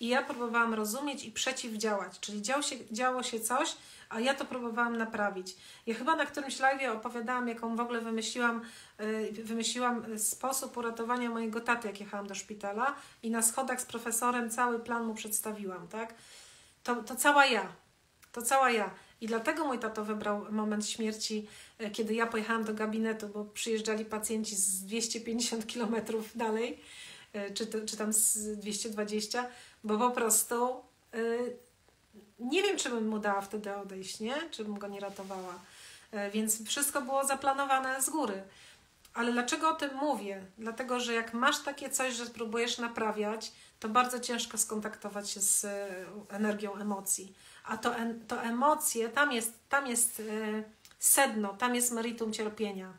I ja próbowałam rozumieć i przeciwdziałać, czyli działo się, działo się coś, a ja to próbowałam naprawić. Ja chyba na którymś live opowiadałam, jaką w ogóle wymyśliłam, y, wymyśliłam sposób uratowania mojego taty, jak jechałam do szpitala i na schodach z profesorem cały plan mu przedstawiłam, tak? To, to cała ja. To cała ja. I dlatego mój tato wybrał moment śmierci, y, kiedy ja pojechałam do gabinetu, bo przyjeżdżali pacjenci z 250 kilometrów dalej, y, czy, to, czy tam z 220, bo po prostu yy, nie wiem, czy bym mu dała wtedy odejść, nie? Czy bym go nie ratowała. Yy, więc wszystko było zaplanowane z góry. Ale dlaczego o tym mówię? Dlatego, że jak masz takie coś, że próbujesz naprawiać, to bardzo ciężko skontaktować się z y, energią emocji. A to, to emocje, tam jest, tam jest y, sedno, tam jest meritum cierpienia.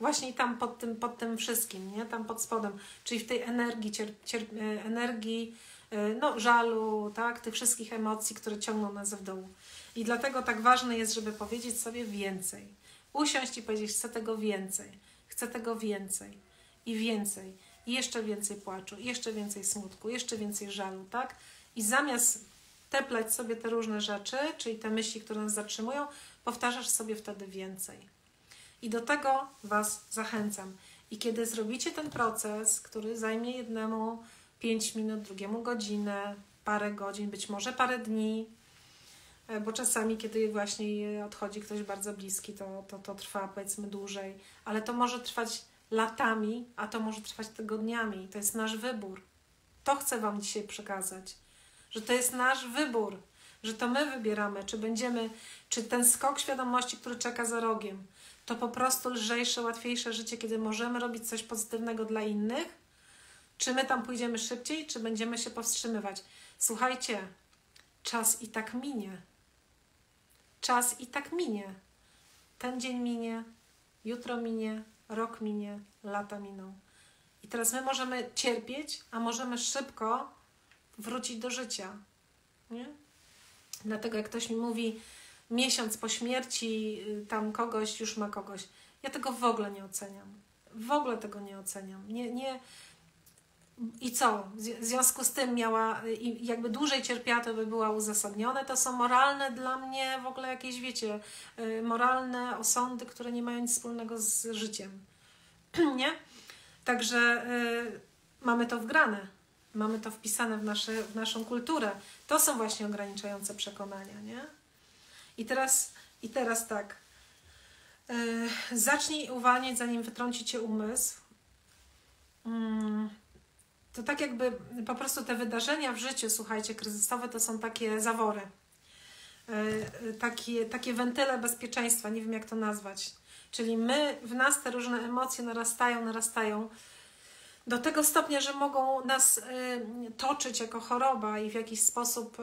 Właśnie tam pod tym, pod tym wszystkim, nie? Tam pod spodem, czyli w tej energii, cier, cier, y, energii Y, no, żalu, tak, tych wszystkich emocji, które ciągną nas w dół. I dlatego tak ważne jest, żeby powiedzieć sobie więcej. Usiąść i powiedzieć, chcę tego więcej, chcę tego więcej i więcej, i jeszcze więcej płaczu, jeszcze więcej smutku, jeszcze więcej żalu, tak? I zamiast teplać sobie te różne rzeczy, czyli te myśli, które nas zatrzymują, powtarzasz sobie wtedy więcej. I do tego Was zachęcam. I kiedy zrobicie ten proces, który zajmie jednemu 5 minut, drugiemu godzinę, parę godzin, być może parę dni, e, bo czasami, kiedy właśnie odchodzi ktoś bardzo bliski, to, to, to trwa powiedzmy dłużej, ale to może trwać latami, a to może trwać tygodniami. To jest nasz wybór. To chcę Wam dzisiaj przekazać, że to jest nasz wybór, że to my wybieramy, czy będziemy, czy ten skok świadomości, który czeka za rogiem, to po prostu lżejsze, łatwiejsze życie, kiedy możemy robić coś pozytywnego dla innych, czy my tam pójdziemy szybciej, czy będziemy się powstrzymywać? Słuchajcie, czas i tak minie. Czas i tak minie. Ten dzień minie, jutro minie, rok minie, lata miną. I teraz my możemy cierpieć, a możemy szybko wrócić do życia. Nie? Dlatego jak ktoś mi mówi, miesiąc po śmierci y, tam kogoś już ma kogoś, ja tego w ogóle nie oceniam. W ogóle tego nie oceniam. Nie, nie, i co? W związku z tym miała, jakby dłużej cierpiała, to by była uzasadnione. To są moralne dla mnie w ogóle jakieś, wiecie, y, moralne osądy, które nie mają nic wspólnego z życiem. *clears throat* nie? Także y, mamy to wgrane. Mamy to wpisane w, nasze, w naszą kulturę. To są właśnie ograniczające przekonania, nie? I teraz, i teraz tak. Y, zacznij uwalniać, zanim wytrąci cię umysł. Mm to tak jakby po prostu te wydarzenia w życiu, słuchajcie, kryzysowe to są takie zawory. Yy, takie, takie wentyle bezpieczeństwa, nie wiem jak to nazwać. Czyli my, w nas te różne emocje narastają, narastają do tego stopnia, że mogą nas toczyć jako choroba i w jakiś sposób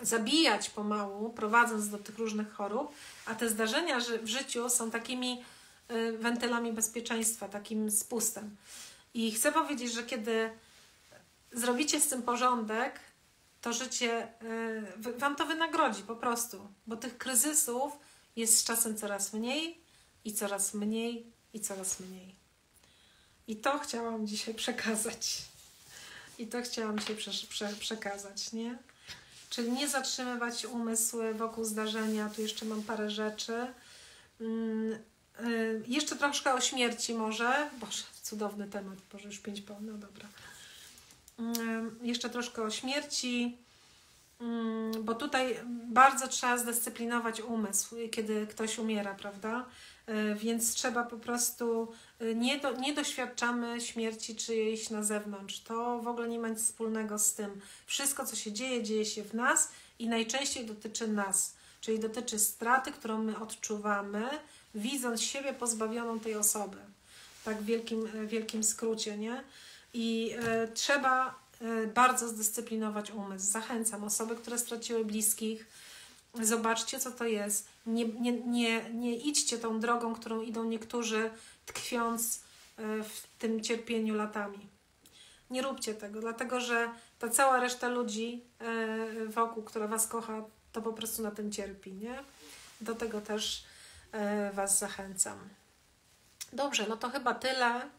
zabijać pomału, prowadząc do tych różnych chorób, a te zdarzenia w życiu są takimi wentylami bezpieczeństwa, takim spustem. I chcę powiedzieć, że kiedy zrobicie z tym porządek, to życie y, Wam to wynagrodzi po prostu, bo tych kryzysów jest z czasem coraz mniej i coraz mniej i coraz mniej. I to chciałam dzisiaj przekazać. I to chciałam dzisiaj prze, prze, przekazać, nie? Czyli nie zatrzymywać umysły wokół zdarzenia. Tu jeszcze mam parę rzeczy. Mm, y, jeszcze troszkę o śmierci może. Boże, cudowny temat. Boże, już pięć po, no dobra. Y, jeszcze troszkę o śmierci, y, bo tutaj bardzo trzeba zdyscyplinować umysł, kiedy ktoś umiera, prawda? Y, więc trzeba po prostu, y, nie, do, nie doświadczamy śmierci czyjejś na zewnątrz. To w ogóle nie ma nic wspólnego z tym. Wszystko, co się dzieje, dzieje się w nas i najczęściej dotyczy nas. Czyli dotyczy straty, którą my odczuwamy, widząc siebie pozbawioną tej osoby. Tak w wielkim, wielkim skrócie, nie? I y, trzeba y, bardzo zdyscyplinować umysł. Zachęcam osoby, które straciły bliskich, zobaczcie, co to jest. Nie, nie, nie, nie idźcie tą drogą, którą idą niektórzy, tkwiąc y, w tym cierpieniu latami. Nie róbcie tego, dlatego że ta cała reszta ludzi y, wokół, która Was kocha, to po prostu na tym cierpi, nie? Do tego też e, Was zachęcam. Dobrze, no to chyba tyle.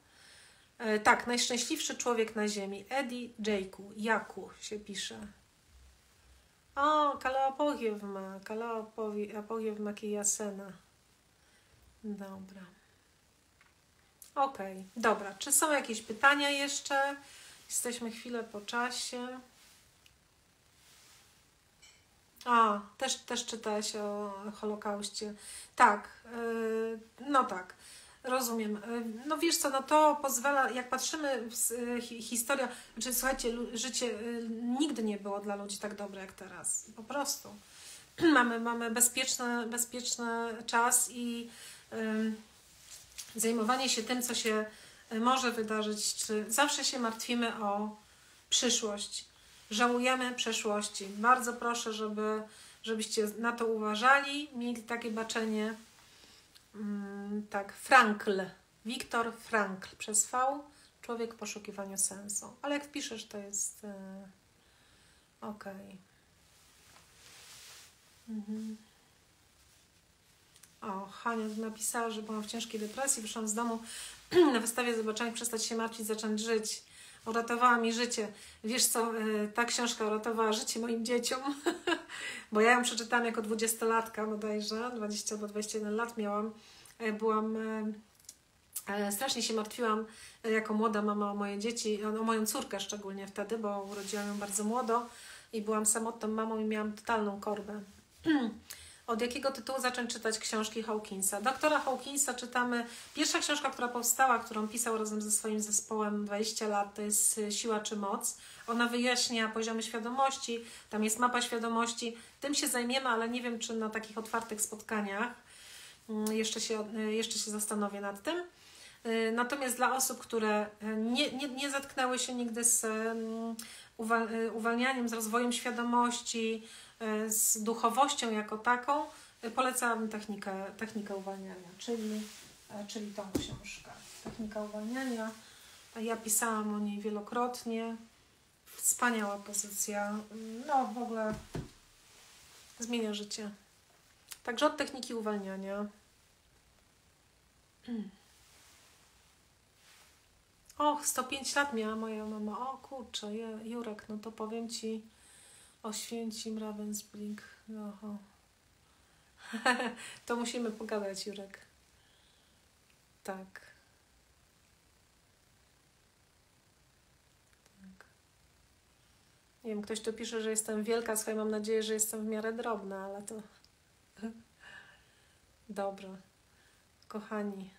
E, tak, najszczęśliwszy człowiek na ziemi. Eddie Jaku, Jaku się pisze. O, Kalaopogiew ma, Kalaopogiew ma Kijasena. Dobra. Okay, dobra. Czy są jakieś pytania jeszcze? Jesteśmy chwilę po czasie. A, też, też czytałeś o Holokauście. Tak, yy, no tak, rozumiem. Yy, no wiesz co, no to pozwala, jak patrzymy yy, historia, znaczy słuchajcie, życie yy, nigdy nie było dla ludzi tak dobre jak teraz. Po prostu. *clears throat* mamy, mamy bezpieczny, bezpieczny czas i zajmowanie się tym, co się może wydarzyć, czy zawsze się martwimy o przyszłość żałujemy przeszłości. Bardzo proszę, żeby, żebyście na to uważali, mieli takie baczenie. Mm, tak, Frankl, Wiktor Frankl przez V, człowiek w poszukiwaniu sensu. Ale jak wpiszesz, to jest yy, ok. Mhm. O, Hania napisała, że byłam w ciężkiej depresji, wyszłam z domu *clears throat* na wystawie zobaczenia przestać się martwić, zacząć żyć uratowała mi życie. Wiesz co, e, ta książka uratowała życie moim dzieciom, *laughs* bo ja ją przeczytałam jako dwudziestolatka bodajże, 20 albo 21 lat miałam. E, byłam, e, strasznie się martwiłam jako młoda mama o moje dzieci, o moją córkę szczególnie wtedy, bo urodziłam ją bardzo młodo i byłam samotną mamą i miałam totalną korbę. *clears throat* od jakiego tytułu zacząć czytać książki Hawkinsa. Doktora Hawkinsa czytamy. Pierwsza książka, która powstała, którą pisał razem ze swoim zespołem 20 lat, to jest y, Siła czy Moc. Ona wyjaśnia poziomy świadomości, tam jest mapa świadomości. Tym się zajmiemy, ale nie wiem, czy na takich otwartych spotkaniach. Mm, jeszcze się, y, jeszcze się zastanowię nad tym. Y, natomiast dla osób, które nie, nie, nie zatknęły się nigdy z mm, uwalnianiem, z rozwojem świadomości, z duchowością jako taką, e, polecam technikę, technikę uwalniania, czyli, e, czyli tą książkę. Technika uwalniania. Ja pisałam o niej wielokrotnie. Wspaniała pozycja. No, w ogóle zmienia życie. Także od techniki uwalniania. Och, 105 lat miała moja mama. O kurczę, Jurek, no to powiem Ci, Oświęcim Ravensbrink. Oho. *laughs* to musimy pogadać, Jurek. Tak. tak. Nie wiem, ktoś tu pisze, że jestem wielka, swoje mam nadzieję, że jestem w miarę drobna, ale to... *laughs* Dobra. Kochani.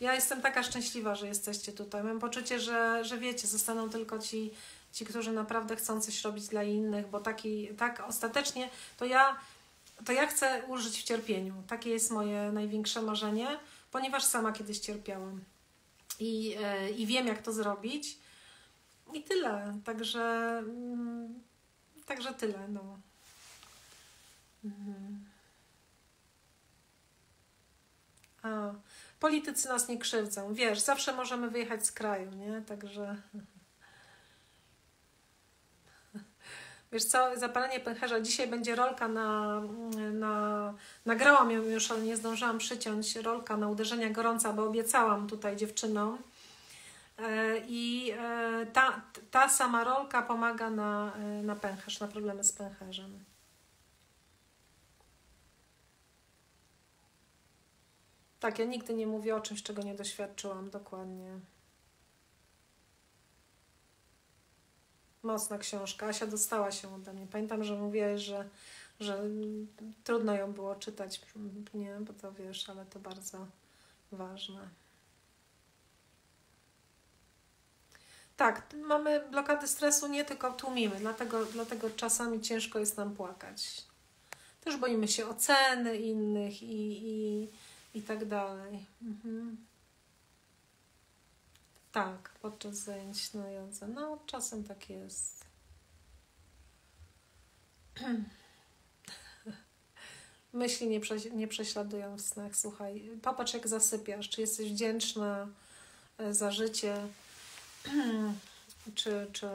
Ja jestem taka szczęśliwa, że jesteście tutaj. Mam poczucie, że, że wiecie, zostaną tylko ci ci, którzy naprawdę chcą coś robić dla innych, bo taki, tak ostatecznie to ja, to ja chcę użyć w cierpieniu. Takie jest moje największe marzenie, ponieważ sama kiedyś cierpiałam i, yy, i wiem, jak to zrobić. I tyle. Także, mm, także tyle. No. Mhm. A, politycy nas nie krzywdzą. Wiesz, zawsze możemy wyjechać z kraju, nie? Także. Wiesz co, zapalenie pęcherza. Dzisiaj będzie rolka na, na... Nagrałam ją już, ale nie zdążyłam przyciąć. Rolka na uderzenia gorąca, bo obiecałam tutaj dziewczynom. E, I e, ta, ta sama rolka pomaga na, e, na pęcherz, na problemy z pęcherzem. Tak, ja nigdy nie mówię o czymś, czego nie doświadczyłam dokładnie. Mocna książka. Asia dostała się ode mnie. Pamiętam, że mówiłaś, że, że trudno ją było czytać. Nie, bo to wiesz, ale to bardzo ważne. Tak, mamy blokady stresu, nie tylko tłumimy, dlatego, dlatego czasami ciężko jest nam płakać. Też boimy się oceny innych i, i, i tak dalej. Mhm. Tak, podczas zajęć na jodze. No, czasem tak jest. *clears throat* Myśli nie, prze, nie prześladują w snach. Słuchaj, popatrz jak zasypiasz. Czy jesteś wdzięczna e, za życie? *clears throat* czy, czy,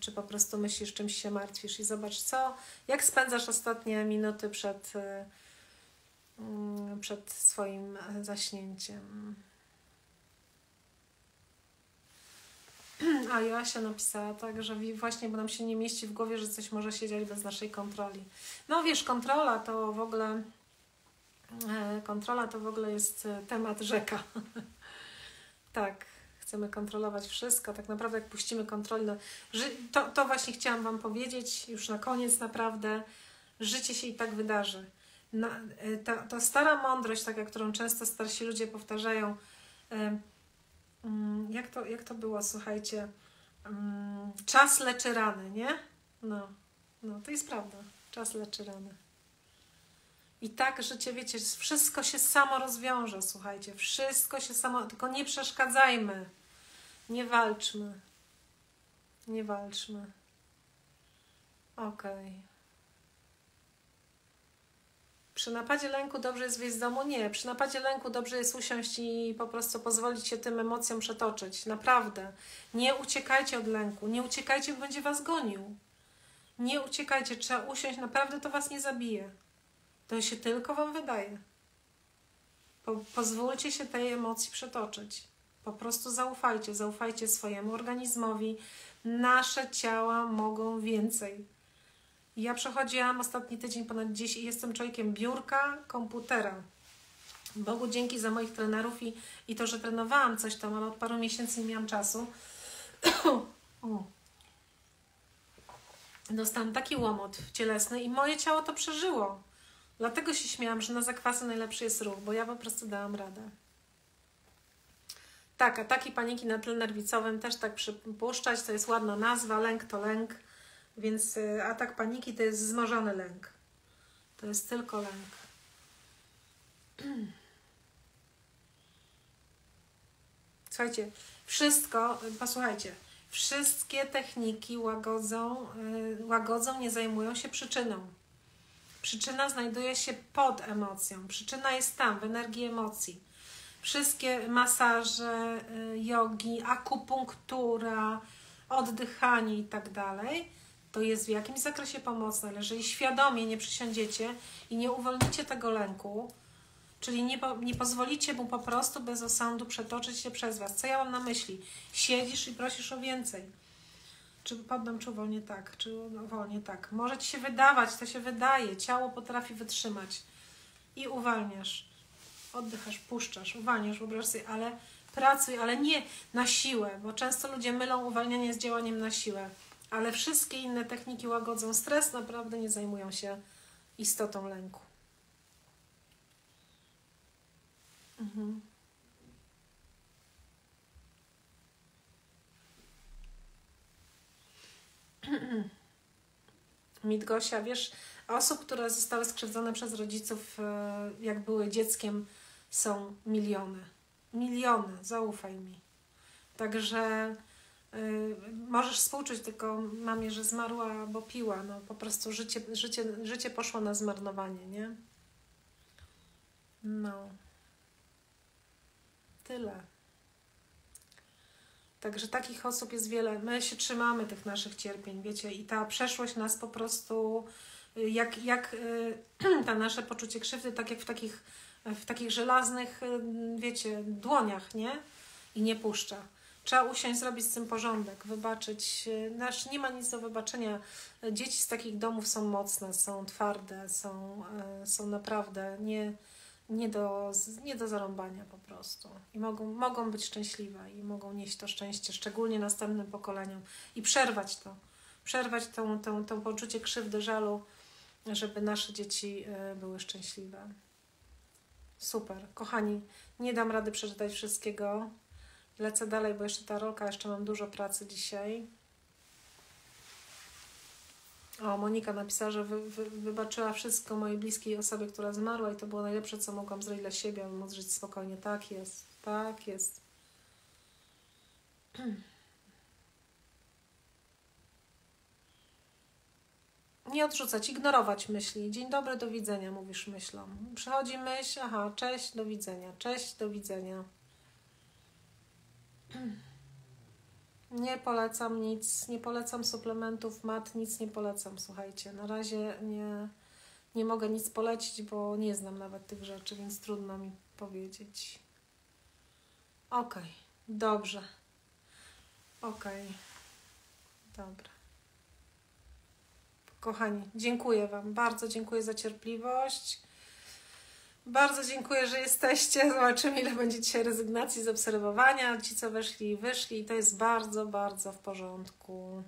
czy po prostu myślisz, czymś się martwisz i zobacz, co, jak spędzasz ostatnie minuty przed, mm, przed swoim zaśnięciem. A Joasia napisała tak, że właśnie, bo nam się nie mieści w głowie, że coś może się dziać bez naszej kontroli. No wiesz, kontrola to w ogóle e, kontrola to w ogóle jest temat rzeka. *laughs* tak chcemy kontrolować wszystko. Tak naprawdę, jak puścimy kontrolę, no, to, to właśnie chciałam Wam powiedzieć już na koniec, naprawdę. Życie się i tak wydarzy. Na, y, ta, ta stara mądrość, taka, którą często starsi ludzie powtarzają, jak to, jak to było, słuchajcie, mm, czas leczy rany, nie? No, no, to jest prawda. Czas leczy rany. I tak życie, wiecie, wszystko się samo rozwiąże, słuchajcie, wszystko się samo, tylko nie przeszkadzajmy. Nie walczmy. Nie walczmy. Okej. Okay. Przy napadzie lęku dobrze jest wyjść z domu? Nie. Przy napadzie lęku dobrze jest usiąść i po prostu pozwolić się tym emocjom przetoczyć. Naprawdę. Nie uciekajcie od lęku. Nie uciekajcie, bo będzie was gonił. Nie uciekajcie. Trzeba usiąść. Naprawdę to was nie zabije. To się tylko wam wydaje. Po, pozwólcie się tej emocji przetoczyć. Po prostu zaufajcie, zaufajcie swojemu organizmowi. Nasze ciała mogą więcej. Ja przechodziłam ostatni tydzień ponad 10 i jestem człowiekiem biurka, komputera. Bogu dzięki za moich trenerów i, i to, że trenowałam coś tam, ale od paru miesięcy nie miałam czasu. *coughs* Dostałam taki łomot cielesny i moje ciało to przeżyło. Dlatego się śmiałam, że na zakwasy najlepszy jest ruch, bo ja po prostu dałam radę. Tak, ataki paniki na tle nerwicowym też tak przypuszczać, to jest ładna nazwa, lęk to lęk, więc y, atak paniki to jest wzmożony lęk. To jest tylko lęk. *clears throat* Słuchajcie, wszystko, posłuchajcie, wszystkie techniki łagodzą, yy, łagodzą, nie zajmują się przyczyną. Przyczyna znajduje się pod emocją. Przyczyna jest tam, w energii emocji wszystkie masaże, y, jogi, akupunktura, oddychanie i tak dalej, to jest w jakimś zakresie pomocne, ale jeżeli świadomie nie przysiądziecie i nie uwolnicie tego lęku, czyli nie, nie pozwolicie mu po prostu bez osądu przetoczyć się przez Was. Co ja mam na myśli? Siedzisz i prosisz o więcej. Czy poddam, czy uwolnię tak, czy uwolnię tak. Może Ci się wydawać, to się wydaje, ciało potrafi wytrzymać i uwalniasz oddychasz, puszczasz, uwalniasz, wyobraź sobie, ale pracuj, ale nie na siłę, bo często ludzie mylą uwalnianie z działaniem na siłę, ale wszystkie inne techniki łagodzą stres, naprawdę nie zajmują się istotą lęku. Mhm. *clears throat* Mitgosia, wiesz, osób, które zostały skrzywdzone przez rodziców, e, jak były dzieckiem, są miliony. Miliony, zaufaj mi. Także możesz współczuć tylko mamie, że zmarła, bo piła. No po prostu życie, życie, życie poszło na zmarnowanie, nie? No. Tyle. Także takich osób jest wiele. My się trzymamy tych naszych cierpień, wiecie, i ta przeszłość nas po prostu, y, jak, jak y, *clears throat* ta nasze poczucie krzywdy, tak jak w takich w takich żelaznych, y, wiecie, dłoniach, nie? I nie puszcza. Trzeba usiąść, zrobić z tym porządek, wybaczyć. Nasz nie ma nic do wybaczenia. Dzieci z takich domów są mocne, są twarde, są, e, są naprawdę nie, nie, do, nie do zarąbania po prostu. I mogą, mogą być szczęśliwe i mogą nieść to szczęście, szczególnie następnym pokoleniom. I przerwać to. Przerwać tą, tą, tą poczucie krzywdy, żalu, żeby nasze dzieci e, były szczęśliwe. Super. Kochani, nie dam rady przeczytać wszystkiego. Lecę dalej, bo jeszcze ta rolka, jeszcze mam dużo pracy dzisiaj. O, Monika napisała, że wy, wy, wybaczyła wszystko mojej bliskiej osobie, która zmarła i to było najlepsze, co mogłam zrobić dla siebie, aby móc żyć spokojnie. Tak jest, tak jest. *clears throat* Nie odrzucać, ignorować myśli. Dzień dobry, do widzenia, mówisz myślą. Przychodzi myśl, aha, cześć, do widzenia, cześć, do widzenia. Nie polecam nic, nie polecam suplementów, mat, nic nie polecam, słuchajcie. Na razie nie, nie mogę nic polecić, bo nie znam nawet tych rzeczy, więc trudno mi powiedzieć. Ok, dobrze. Ok, dobra. Kochani, dziękuję Wam, bardzo dziękuję za cierpliwość. Bardzo dziękuję, że jesteście. Zobaczymy, ile będzie dzisiaj rezygnacji z obserwowania. Ci, co weszli, wyszli. To jest bardzo, bardzo w porządku.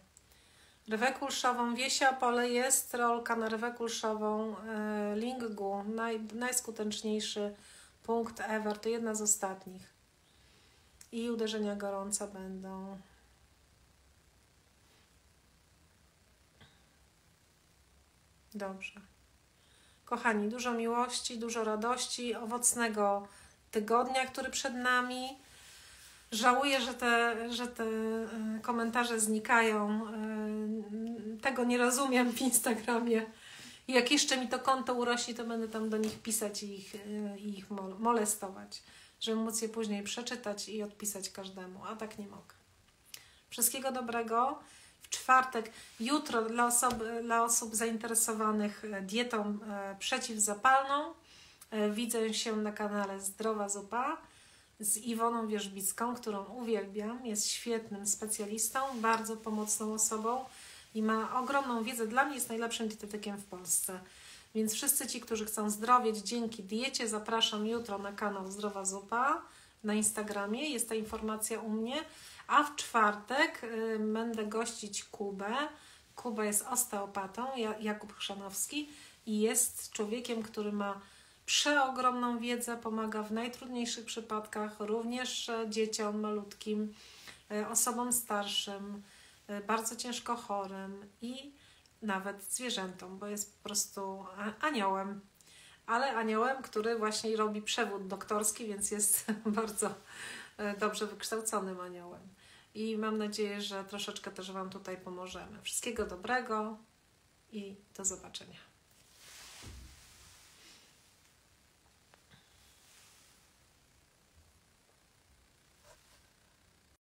Rewę kulszową Wiesia Pole jest rolka na rewę kulszową e, Linggu. Naj, najskuteczniejszy punkt ever. To jedna z ostatnich. I uderzenia gorąca będą. Dobrze. Kochani, dużo miłości, dużo radości, owocnego tygodnia, który przed nami. Żałuję, że te, że te e, komentarze znikają. E, tego nie rozumiem w Instagramie. Jak jeszcze mi to konto urośnie, to będę tam do nich pisać i ich, e, i ich molestować, żeby móc je później przeczytać i odpisać każdemu, a tak nie mogę. Wszystkiego dobrego czwartek, jutro dla osób, dla osób zainteresowanych e, dietą e, przeciwzapalną. E, widzę się na kanale Zdrowa Zupa z Iwoną Wierzbicką, którą uwielbiam. Jest świetnym specjalistą, bardzo pomocną osobą i ma ogromną wiedzę. Dla mnie jest najlepszym dietetykiem w Polsce. Więc wszyscy ci, którzy chcą zdrowieć dzięki diecie, zapraszam jutro na kanał Zdrowa Zupa na Instagramie. Jest ta informacja u mnie. A w czwartek y, będę gościć Kubę. Kuba jest osteopatą, Jakub Chrzanowski i jest człowiekiem, który ma przeogromną wiedzę, pomaga w najtrudniejszych przypadkach, również e, dzieciom malutkim, e, osobom starszym, e, bardzo ciężko chorym i nawet zwierzętom, bo jest po prostu aniołem. Ale aniołem, który właśnie robi przewód doktorski, więc jest *laughs* bardzo dobrze wykształconym aniołem i mam nadzieję, że troszeczkę też Wam tutaj pomożemy. Wszystkiego dobrego i do zobaczenia.